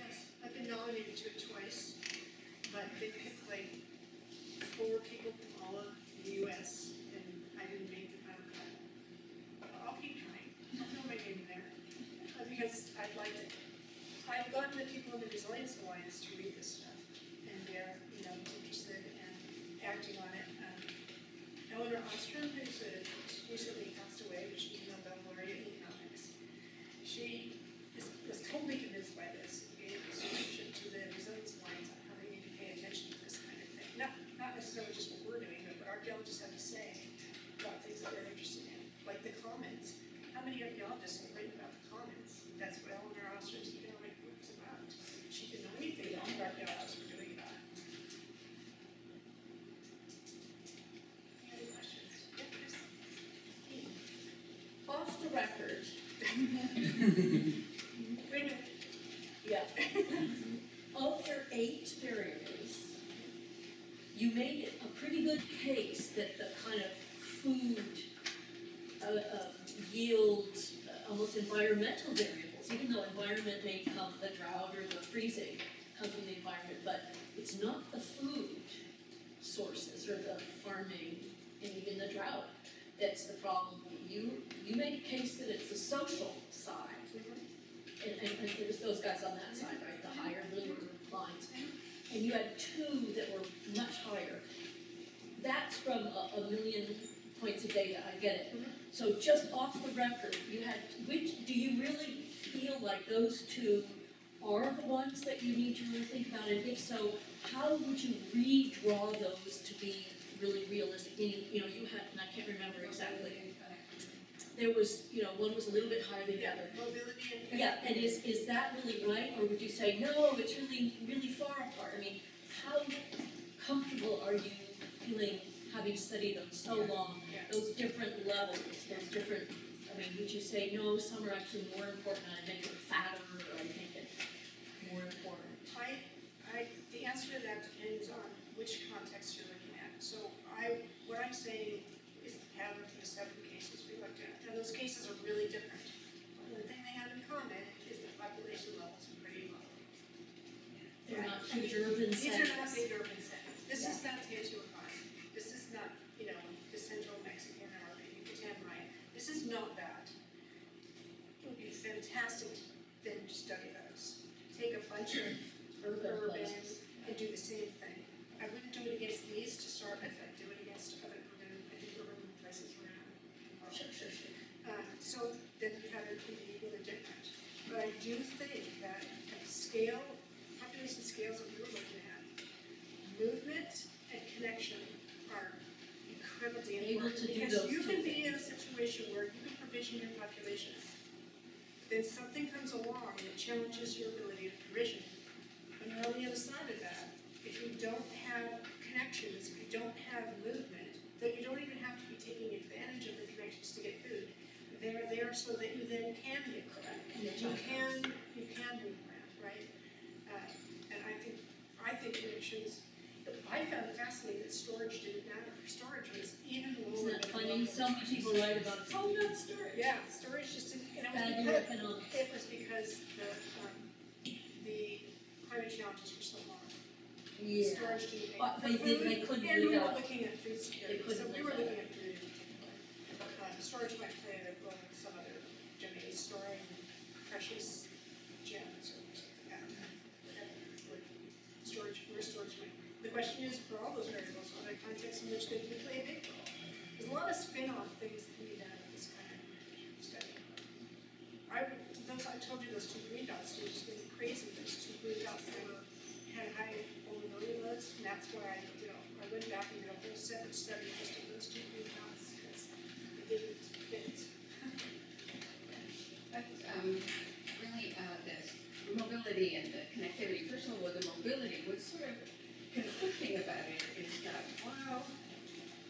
Yes, I've been nominated to it twice, but they picked like four people from all of the U.S. and I didn't make the final cut. But I'll keep trying. I'll throw my name in there uh, because I'd like to. I've gotten the people in the Resilience Alliance to read this stuff, and they're you know interested and acting on it. Elinor Ostrom, who's recently passed away, but she came up on in Economics. She you made a pretty good case that the kind of food uh, uh, yield, uh, almost environmental variables, even though environment may come, the drought or the freezing comes from the environment, but it's not the food sources or the farming and even the drought that's the problem. You you make a case that it's the social side, and, and, and, there's those guys on that side, right? The higher blue lines, and you had two that were much higher. That's from a, a million points of data, I get it. Mm-hmm. So just off the record, you had, which, do you really feel like those two are the ones that you need to really think about? And if so, how would you redraw those to be really realistic? Meaning, you know, you had, and I can't remember exactly, there was, you know, one was a little bit higher than the other. Mobility and. Yeah, and is, is that really right, or would you say, no, it's really, really far apart? I mean, how comfortable are you feeling, having studied them so long, those different levels, those different, I mean, would you say, no, some are actually more important, I make it fatter, or I make it more important? I, I, the answer to that depends on which context you're looking at. So I, what I'm saying is the pattern for the seven cases we looked at, and those cases are really different. One thing they have in common is the population levels are pretty low. They're not huge urban These are not big urban centers. This is not Teotihuacan. This is not, you know, the central Mexican or the Yucatan Maya. This is not that. It would be fantastic to then study those. Take a bunch of Urban and do the same thing. I wouldn't do it against these to start with, I'd do it against other urban, I think urban places around. Sure, sure, sure. Um, so then the pattern can be really different. But I do think that at scale, population scales that we were looking at, movement and connection are incredibly Able important. to do Because those you two can be in a situation where you can provision your population. Then something comes along that challenges your ability to provision. And you're on the other side of that. If you don't have connections, if you don't have movement, then you don't even have to be taking advantage of the connections to get food. They're there so that you then can get. Yeah, You can, you can move around, right? Uh, and I think, I think connections, I found it fascinating that storage didn't matter. Storage was even lower Isn't that funny? So many people write about, oh, not storage. Yeah, storage just didn't, and it was because, it was because the, um, the climate challenges were so long. Yeah. Storage didn't make. But they did- they couldn't And we were out. looking at food security, They couldn't so we were looking at food. Uh, storage might play a role in some other domains, storing precious gems or something, whatever, what storage, where storage might. The question is, for all those variables, are there contexts in which they can play a big role? There's a lot of spin-off things that can be done in this kind of study. I, would- those, I told you those two green dots, they just made me crazy, those two green dots, they were, had high vulnerability loads, and that's why I, you know, I went back and did a study just of those two dots, because it didn't fit. But, um, really, uh, the mobility and the connectivity, first of all, the mobility, what's sort of conflicting about it is that while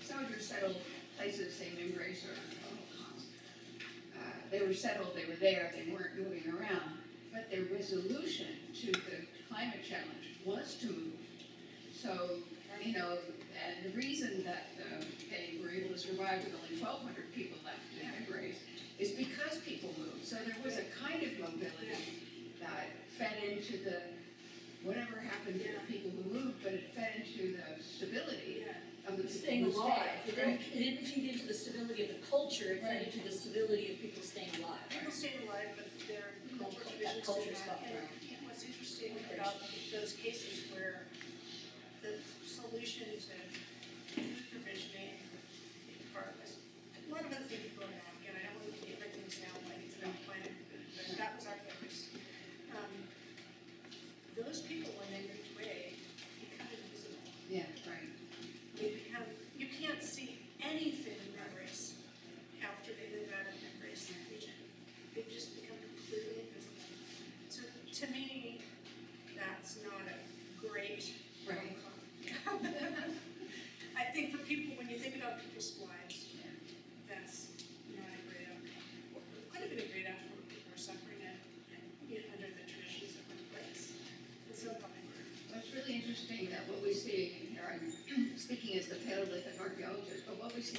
soldiers settled places, say Mimbres or uh, they were settled, they were there, they weren't moving around, but their resolution to the climate challenge was to move. So, you know, and the reason that, were able to survive with only twelve hundred people left in Mimbres is because people moved. So there was a kind of mobility that fed into the, whatever happened to the people who moved, but it fed into the stability Yeah, of the people Staying alive, it stayed. didn't, it didn't feed into the stability of the culture, it fed Right. into the stability of people staying alive. people staying alive, but their cultural That culture's not. And and what's interesting about those cases where the solution to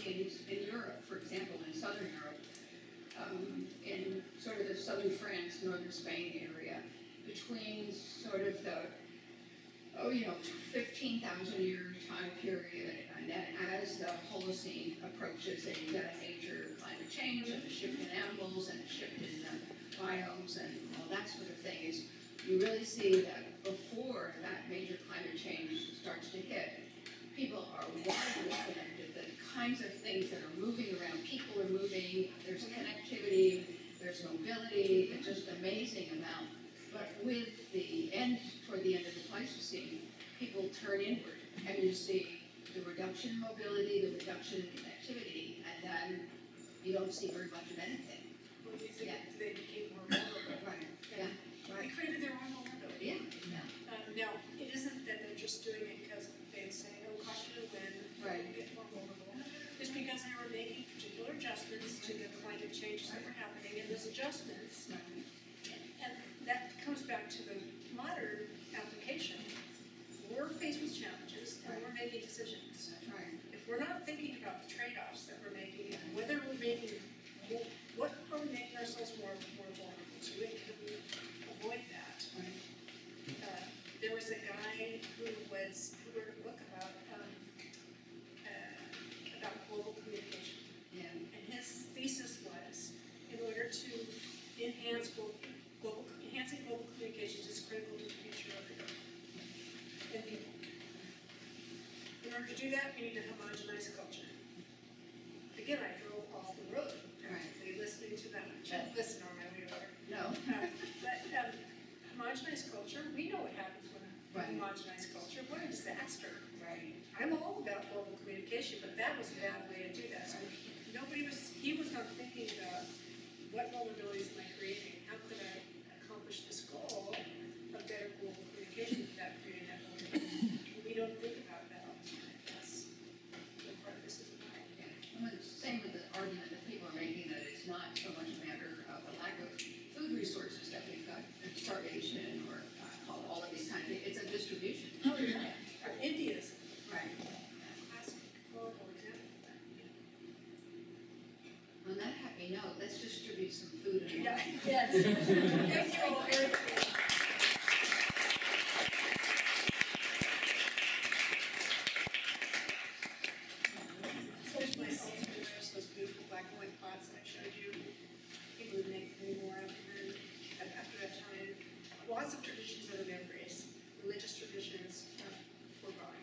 in, in Europe, for example, in southern Europe, um, in sort of the southern France, northern Spain area, between sort of the, oh, you know, 15,000 year time period, and then as the Holocene approaches, and you've got a major climate change and the shift in animals and the shift in um, biomes and all that sort of thing, is you really see that before that major climate change starts to hit, people are wildly connected, the kinds of things that are moving around, people are moving, there's connectivity, there's mobility, it's just amazing amount. But with the end, toward the end of the Pleistocene, people turn inward, and you see the reduction in mobility, the reduction in connectivity, and then you don't see very much of anything. Well, they, Yeah. they became more vulnerable. Right. Yeah. Yeah, They created their own vulnerability. yeah, yeah, Um, no, it isn't that they're just doing it because they say, oh, caution to the wind, Right. we'll get more vulnerable. It's because they were making particular adjustments to the climate changes that were happening, and those adjustments, and that comes back to the modern application. We're faced with challenges, and we're making decisions. right, If we're not thinking about the trade-offs that we're making, and whether we're making, what are we making ourselves more, more vulnerable to, and can we avoid that? right. Uh, there was a guy who was, who wrote a book about, um, uh, about global communication. Yeah, And his thesis was, in order to enhance global, global, enhancing global communications is critical to the future of the earth and people. In to do that, we need to homogenize culture. Again, I drove off the road, practically listening to them, Yeah. listen on my way to work. no, Uh, But, um, homogenized culture, we know what happens when Right. we homogenize culture, what a disaster. right, I'm all about global communication, but that was a bad way to do that, so nobody was, he was not thinking about what vulnerabilities am I creating, how could I accomplish this goal of better global communication without creating that vulnerability? We don't think about that all the time, that's what part of this is about. yeah. And it's the same with the argument that people are making that it's not so much a matter of a lack of food resources that we've got, starvation or uh, all, all of these kinds of, it's a distribution. Oh, yeah. India's Right. a classic, horrible example of that. On that happy note, let's distribute some food and Yeah, water. yes. Thank you those beautiful black and white I showed you. People make more after that time. Lots of traditions been embraced, religious traditions were gone.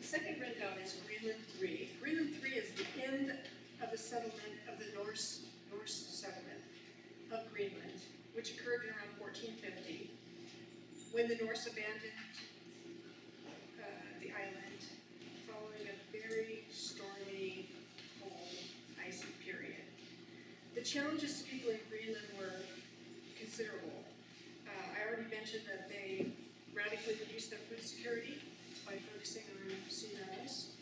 The second red dot is. Greenland three is the end of the settlement of the Norse, Norse settlement of Greenland, which occurred in around fourteen fifty, when the Norse abandoned uh, the island following a very stormy, cold, icy period. The challenges to people in Greenland were considerable. Uh, I already mentioned that they radically reduced their food security by focusing on sea minerals.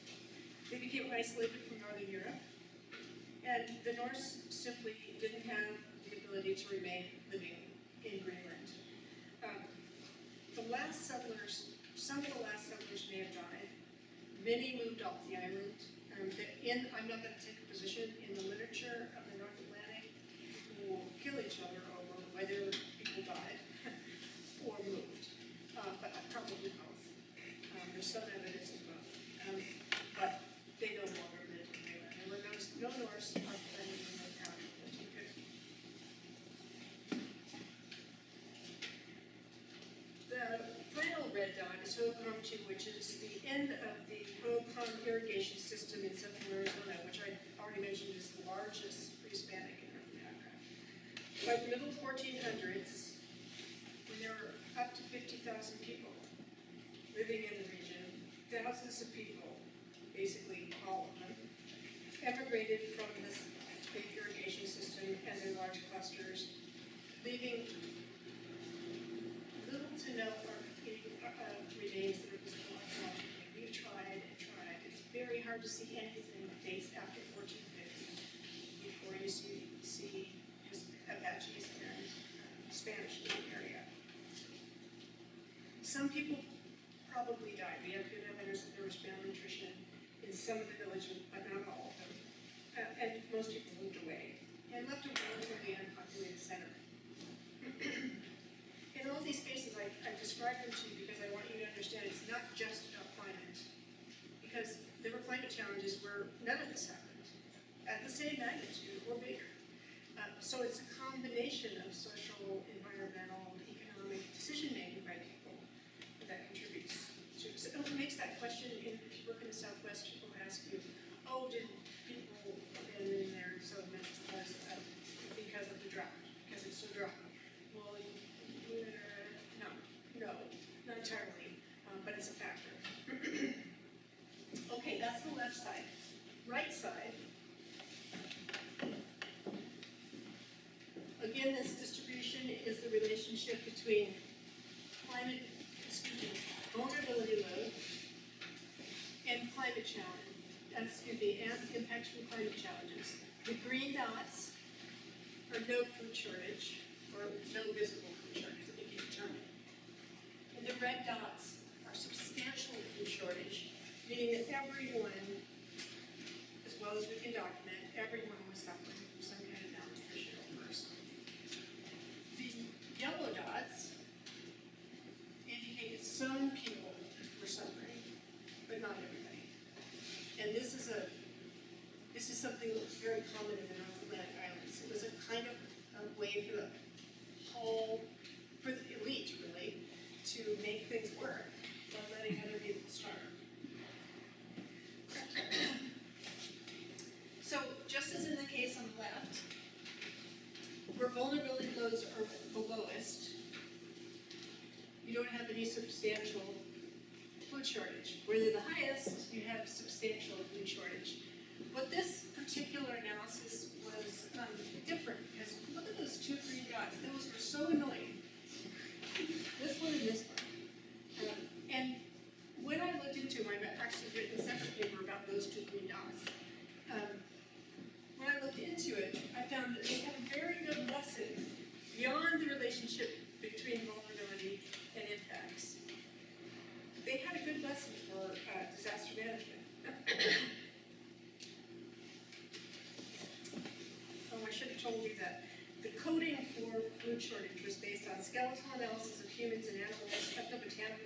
They became isolated from northern Europe. And the Norse simply didn't have the ability to remain living in Greenland. Um, the last settlers, some of the last settlers may have died. Many moved off the island. Um, the- in, I'm not gonna take a position in the literature of the North Atlantic, people will kill each other over whether people died or moved. Uh, but probably both. Um, there's some evidence of both. Um, but they no longer lived in Greenland. There were no, no Norse occupying the town in fourteen fifty. The is Hohokam which is the end of the Hohokam irrigation system in central Arizona, which I already mentioned is the largest pre-Hispanic in North America. By the middle fourteen hundreds, when there were up to fifty thousand people living in the region, thousands of people, basically all of them, emigrated from this big irrigation system and their large clusters, leaving little to no uh, uh, remains that are visible archaeologically. We've tried and tried. It's very hard to see anything So it's a combination of social between climate, excuse me, vulnerability load and climate challenge, uh, excuse me, and impacts from climate challenges. The green dots are no food shortage, or no visible food shortage that we can determine. And the red dots are substantial food shortage, meaning that everyone, as well as we something that was very common in the North Atlantic Islands. It was a kind of a way for the whole, for the elite really, to make things work while letting other people starve. so just as in the case on the left, where vulnerability loads are the lowest, you don't have any substantial food shortage. Where they're the highest, you have substantial food shortage. What this particular analysis was um, different because look at those two green dots. Those were so annoying. skeletal analysis of humans and animals, a ethnobotanicals,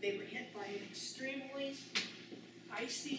They were hit by an extremely icy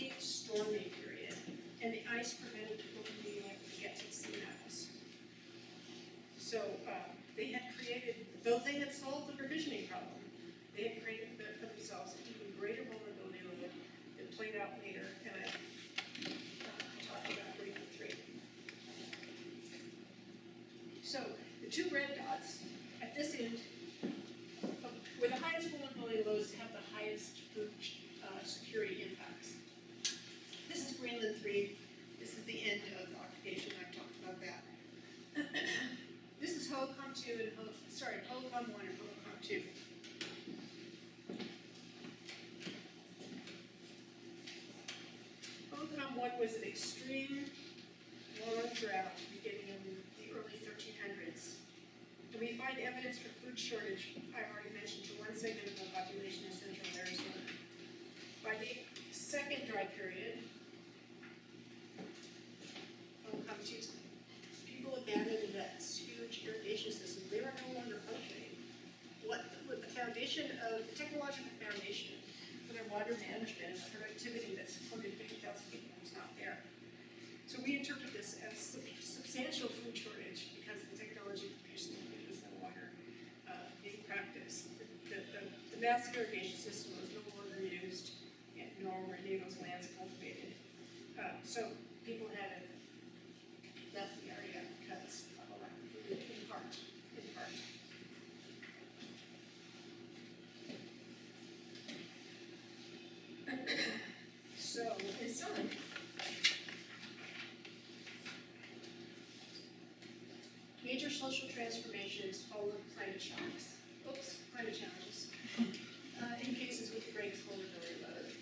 social transformations follow climate shocks, oops, climate challenges, uh, in cases with breaks vulnerability load.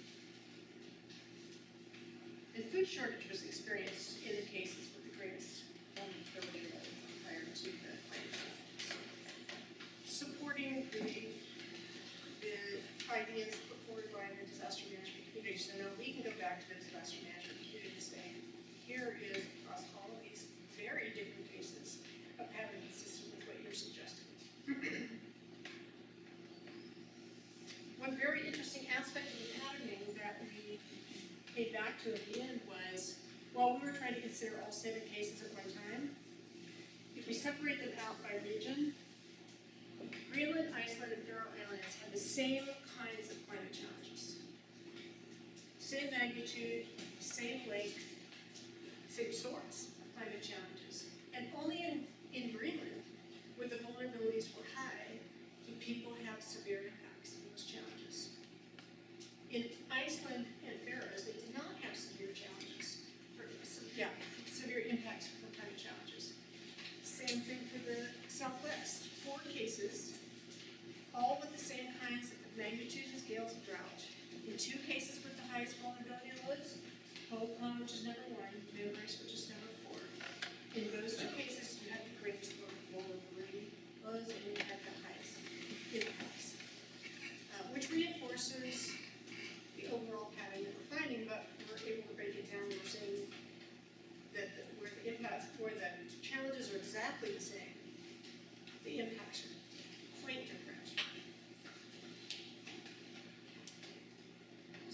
The food shortage was experienced in the cases to at the end was, while we were trying to consider all seven cases at one time, if we separate them out by region, Greenland, Iceland, and Faroe Islands had the same kinds of climate challenges. Same magnitude,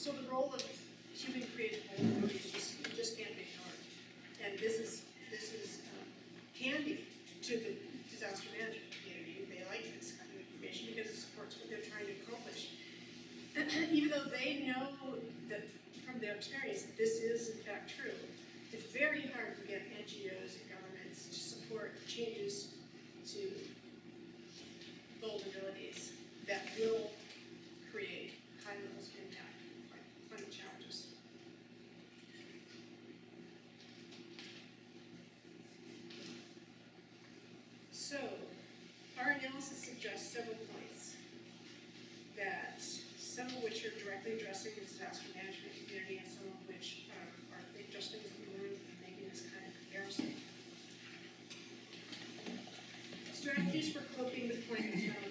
So the role of So our analysis suggests several points that some of which are directly addressing the disaster management community and some of which um, are just things that we learned from making this kind of comparison. Strategies for coping with climate change.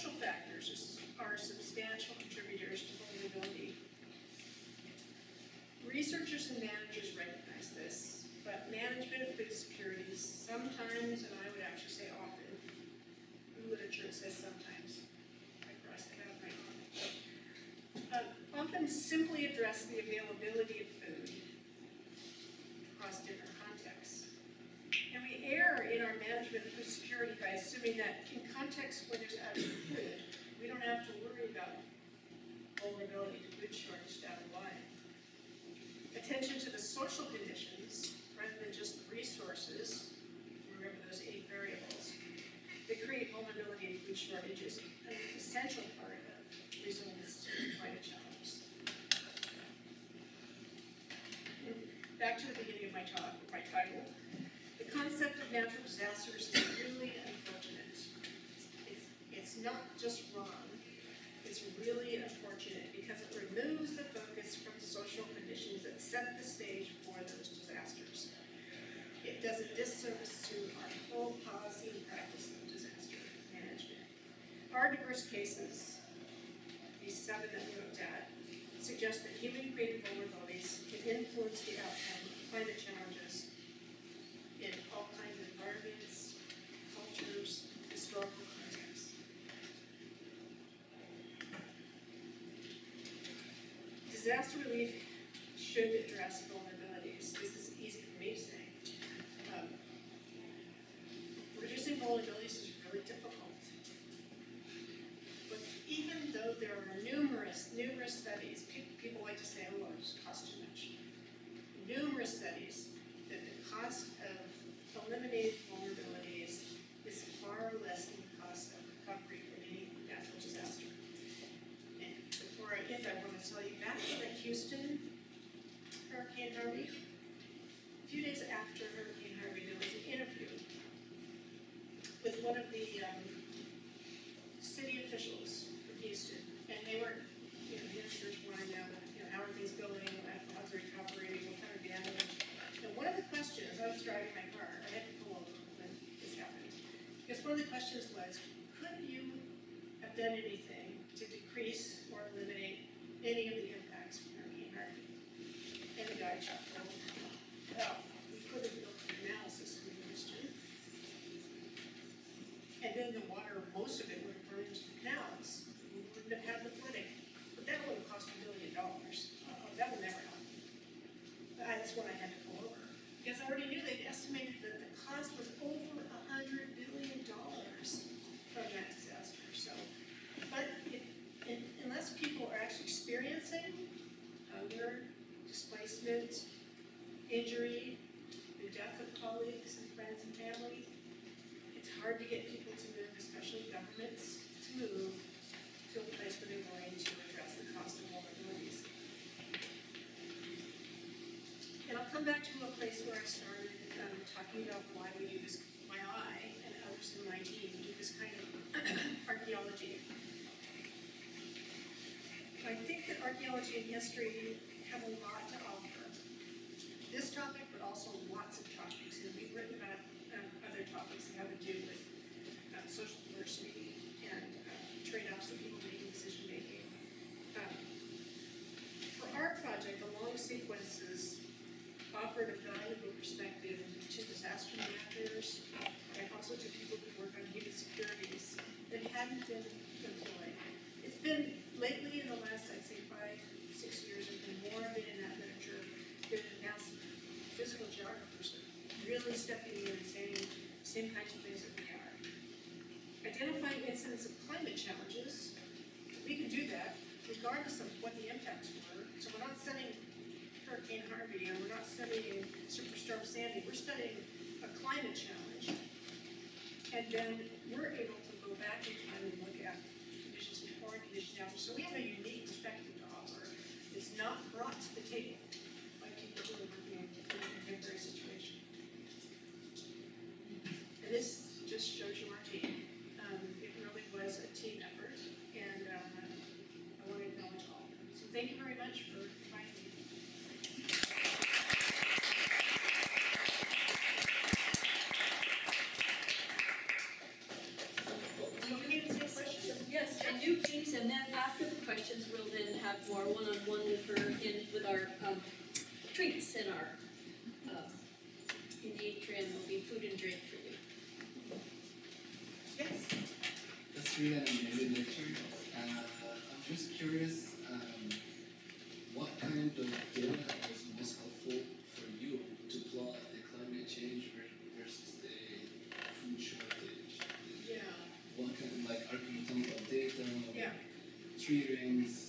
Social factors are substantial contributors to vulnerability. Researchers and managers recognize this, but management of food security sometimes, and I would actually say often, the literature says sometimes, I crossed that out my comment, uh, often simply address the availability affordability and food shortage is an essential part of resilience to climate challenges. And back to the beginning of my talk, my title. The concept of natural disasters is really unfortunate. It's, it's not just wrong, it's really unfortunate because it removes the focus from social conditions that set the stage for those disasters. It does a disservice first cases, these seven that we looked at, suggest that started um, talking about why we do this, why I and others in my team do this kind of archaeology. I think that archaeology and history have a lot we're able to go back in time and look at conditions before and conditions after. So we have a unique perspective to offer. It's not brought to the table by people who are working in contemporary situations. tree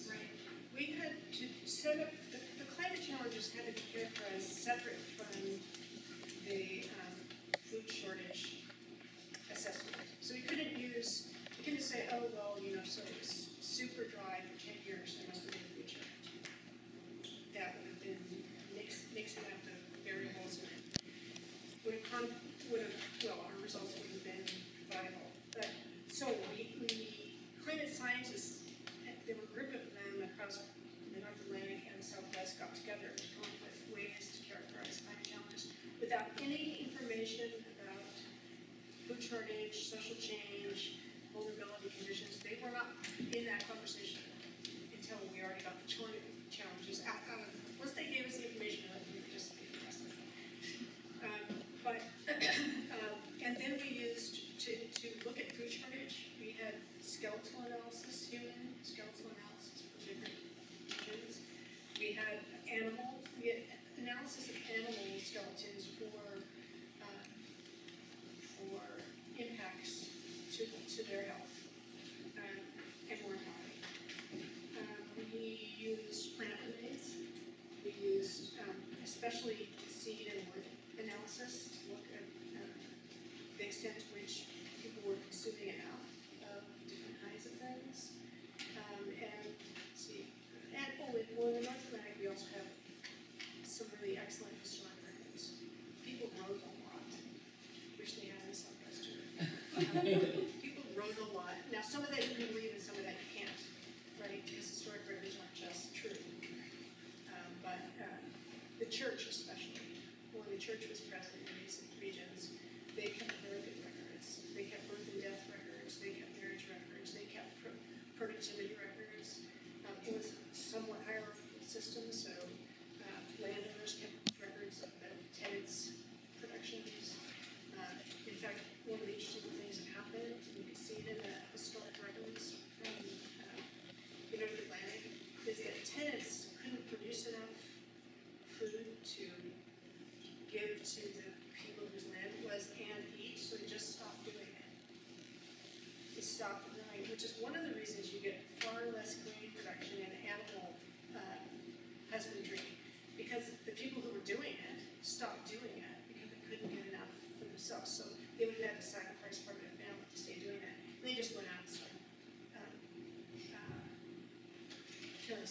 Yeah.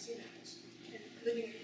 students, living.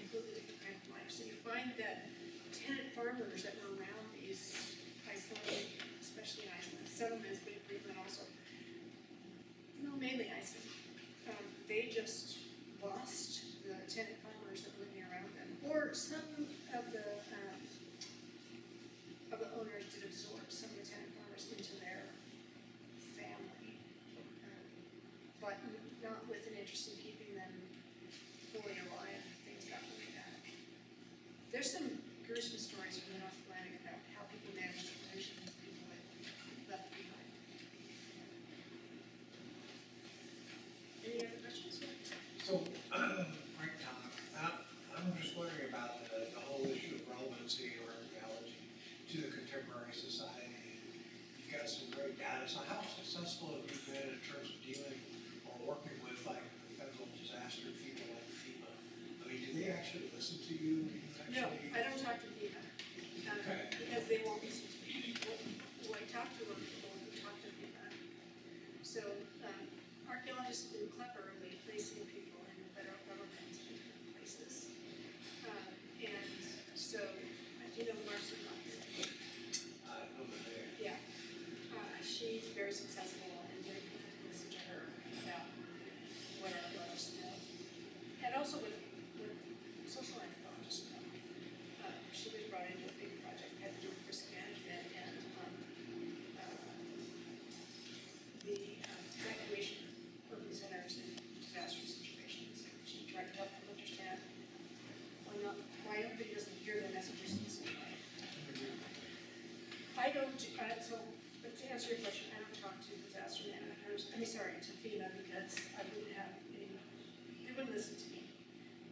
answer your question, I don't talk to disaster managers, I mean, sorry, to FEMA, because I wouldn't have, any, they wouldn't listen to me.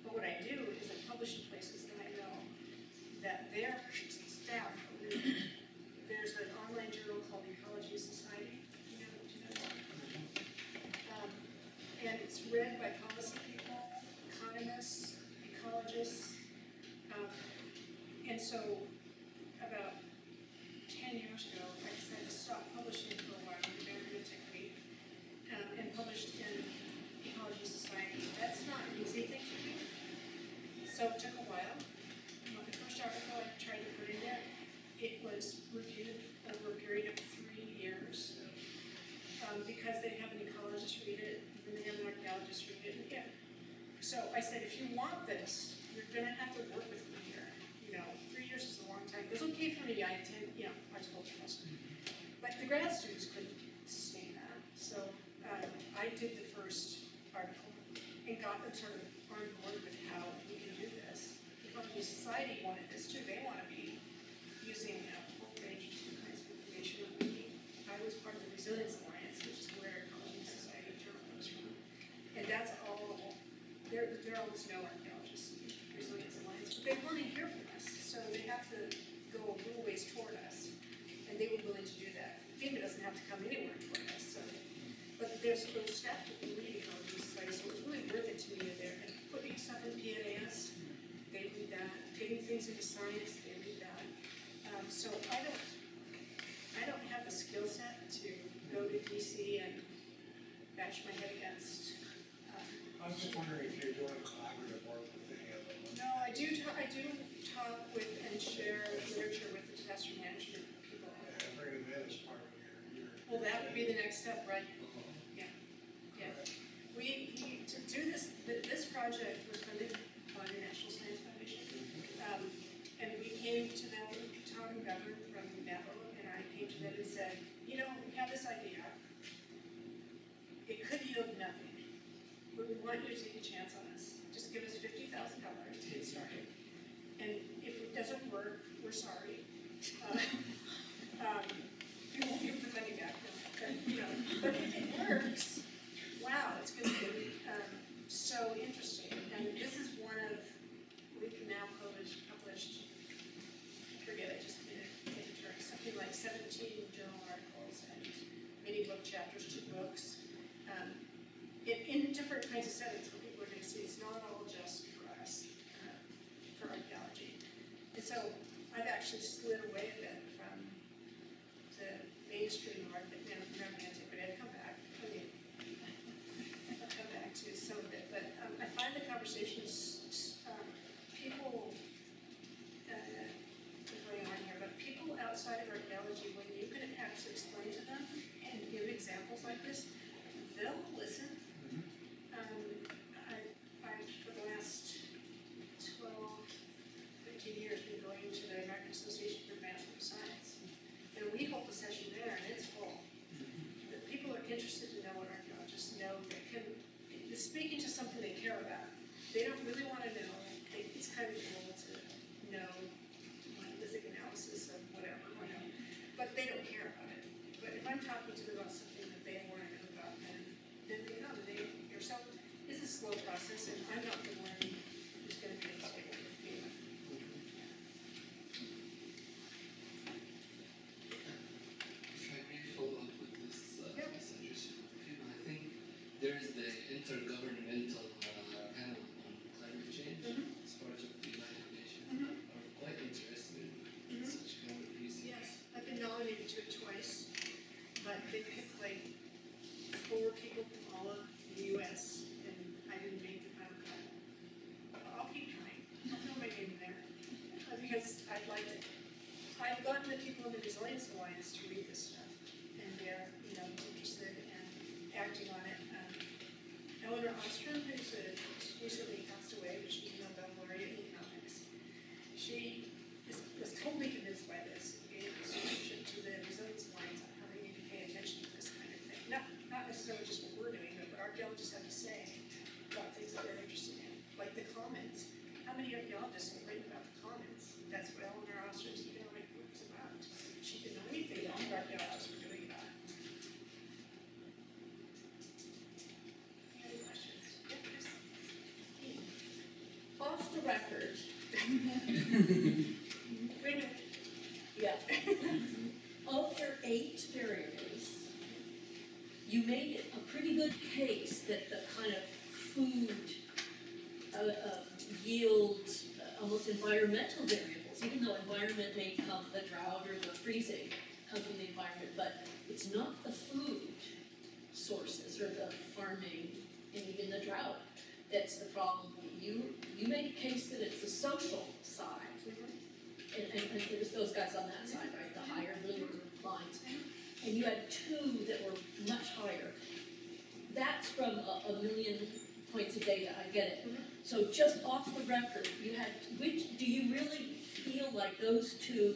But what I do is I publish in places that I know that their staff, there's an online journal called Ecology Society, you know, do you know that? Um, and it's read by policy people, economists, ecologists, um, and so It's now there's the Intergovernmental uh, Panel on um, Climate Change mm -hmm. as part of the United Nations. Mm -hmm. I'm quite interested in mm -hmm. such kind of research. Yes, I've been nominated to it twice, but they picked like four people from all of the U.S., and I didn't make the final cut. I'll keep trying. I'll throw my name in there because I'd like to. I've gotten the people in the Resilience Alliance my students recently not the food sources or the farming and even the drought that's the problem. You, you made a case that it's the social side. And, and, and there was those guys on that side, right, the higher blue lines. And you had two that were much higher. That's from a, a million points of data, I get it. So just off the record, you had, which, do you really feel like those two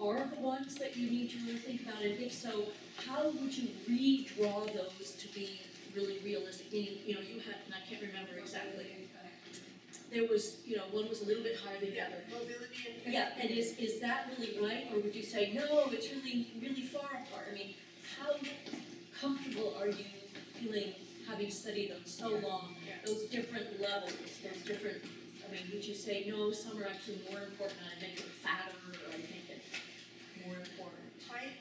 are the ones that you need to really think about? And if so, how would you redraw those to be really realistic? Meaning, you know, you had, and I can't remember exactly. There was, you know, one was a little bit higher than the other. mobility and. Yeah, and is, is that really right, or would you say, no, it's really, really far apart? I mean, how comfortable are you feeling, having studied them so long, Yeah. those different levels, those different, I mean, would you say, no, some are actually more important, I make it fatter, or I make it more important? I,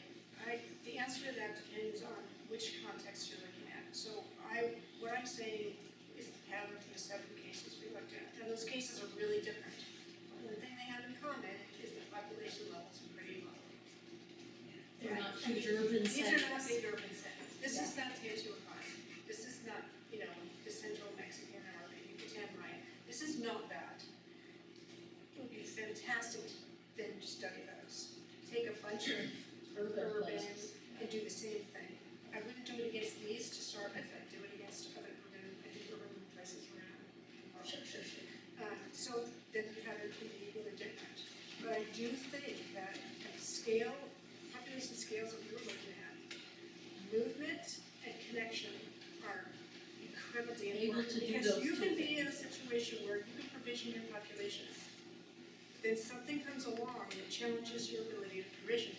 I, the answer to that depends on which context you're looking at. So I, what I'm saying is the pattern for the seven cases we looked at, and those cases are really different. One thing they have in common is the population levels are pretty low. They're not huge urban These are not centers. big urban centers. This is not Teotihuacan. This is not, you know, the central Mexican or the Yucatan Maya. This is not that. It would be fantastic to then study those. Take a bunch of Urban urban places. and do the same thing. I wouldn't do it against these to start with, I'd do it against other urban, I think urban places in. Sure, sure, sure. Um, so then the pattern can be really different. But I do think that at scale, population scales that we were looking at, movement and connection are incredibly Able important. to do Because those you can be in a situation where you can provision your population. Then something comes along that challenges your ability to provision.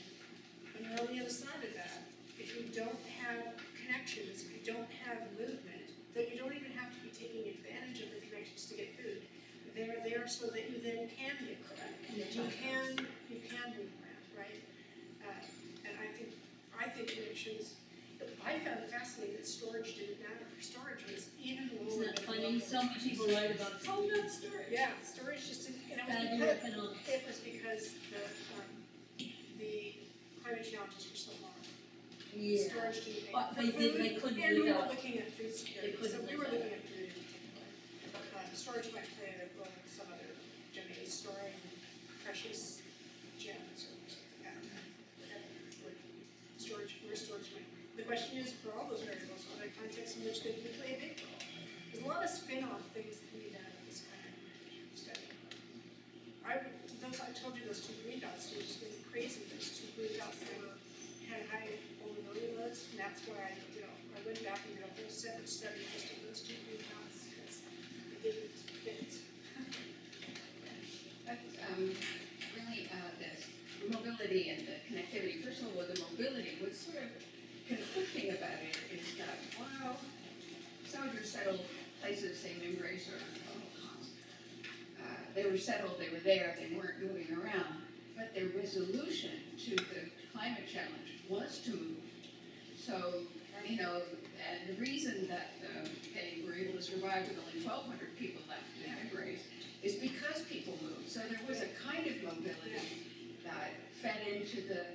And on the other side of that. If you don't have connections, if you don't have movement, then you don't even have to be taking advantage of the connections to get food. They're there so that you then can get correct. You can, you can move around, right? Uh, and I think, I think connections, I found it fascinating that storage didn't matter. Storage was even lower Isn't that funny? Some people write about, oh, not storage. Yeah, storage just didn't, and it was because, it was because the, um, the climate challenges were so long. Yeah. Storage didn't make. But they did- they couldn't And we live were looking at food security, so couldn't we were looking at food. Um, storage might play a role in some other domains, storing precious gems or something, I don't or storage, where storage might. The question is, for all those variables, are there contexts in which they can play a big role? There's a lot of spin-off things that can be done with this kind of study. I, would- those, I told you those two green dots, they just been crazy, those two green dots, they were, had high vulnerability loads, and that's why I, you know, I went back and did a whole separate study just of those two green dots, because it didn't fit. But, um, really, uh, this mobility and the connectivity, first of all, the mobility, what's sort of conflicting about it is that, wow, your settled places, say Mimbres or, uh, they were settled, they were there, they weren't moving around, but their resolution to the climate challenge was to move. So, you know, and the reason that, uh, they were able to survive with only twelve hundred people left in Mimbres is because people moved. So there was a kind of mobility that fed into the,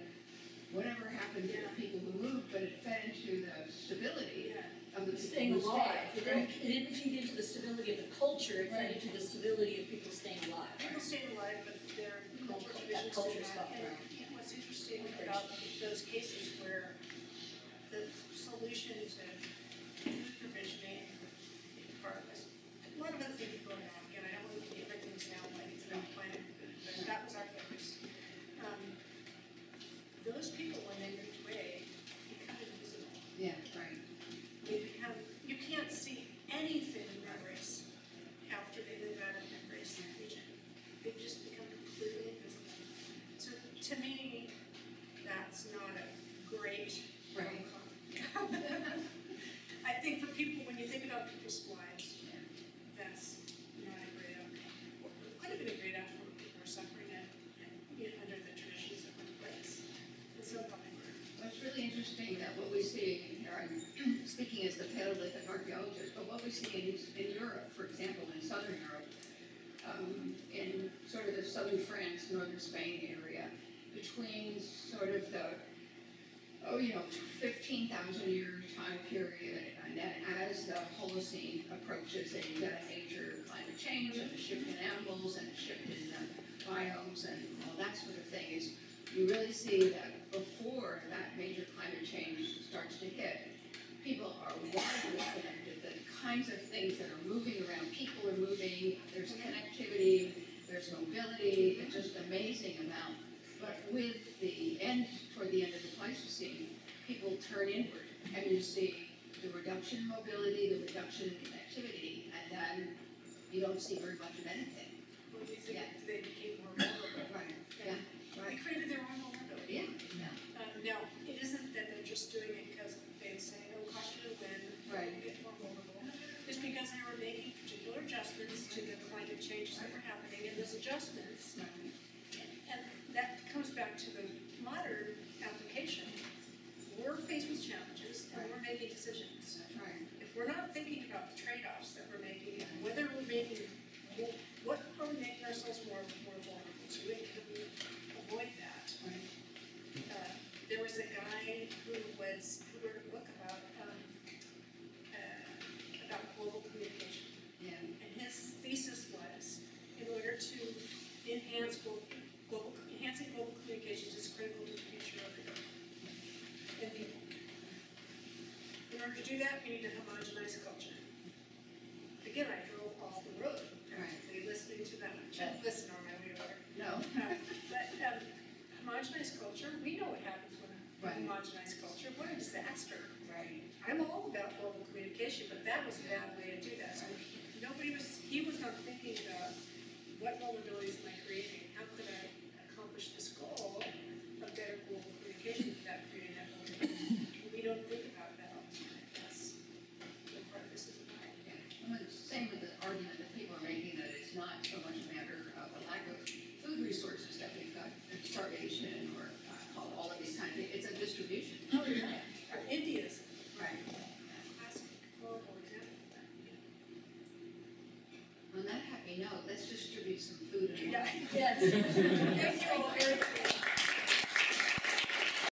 whatever happened to the people who moved, but it fed into the stability Yeah, of the Staying alive, it didn't, Right. it didn't feed into the stability of the culture, it fed Right. into the stability of people staying alive. people staying alive, but their culture That traditions culture's and got that, and and what's interesting about those cases where the solution to food provisioning, part of this, a lot of other things are going on, again, I don't want to make everything sound like it's about planet food, but that was our focus. Um, Those people, when they moved away, become invisible. Yeah, right. They become, you can't see anything in that race after they move out of that race region. They just become completely invisible. So to me, that's not a great Right. outcome. I think for people, when you think about people's lives, that's not a great outcome. archaeologists, but what we see in, in Europe, for example, in southern Europe, um, in sort of the southern France, northern Spain area, between sort of the, oh, you know, fifteen thousand year time period, and then as the Holocene approaches, and you've got a major climate change, and a shift in animals, and a shift in uh, biomes, and all that sort of thing, is you really see that before that major climate change starts to hit, people are widely connected, the kinds of things that are moving around, people are moving, there's connectivity, there's mobility, it's just amazing amount. But with the end, toward the end of the Pleistocene, people turn inward, and you see the reduction in mobility, the reduction in connectivity, and then you don't see very much of anything. Yeah. they became more vulnerable. Right. Yeah. Yeah, They created their own vulnerability. Yeah, yeah, Um, no, it isn't that they're just doing it because they say, oh, caution to win, Right. get more vulnerable. It's because they were making particular adjustments to the climate changes that were happening, and those adjustments, and that comes back to the modern application. We're faced with challenges, and we're making decisions. Right. If we're not thinking about the trade-offs that we're making, and whether we're making, what are we making ourselves more, more vulnerable to, and can we avoid that? Right. Uh, there was a guy who was, who wrote a book about, um, uh, about global communication. Yeah, And his thesis was, in order to enhance global, global, enhancing global communications is critical to the future of the earth and people. In order to do that, we need to homogenize culture. Again, I drove off the road, practically listening to them, I listen on my way over. no, Uh, But, um, homogenized culture, we know what happens when Right. we homogenize culture, what a disaster. right, I'm all about global communication, but that was a bad way to do that, so nobody was, he was not thinking about what vulnerabilities Yeah.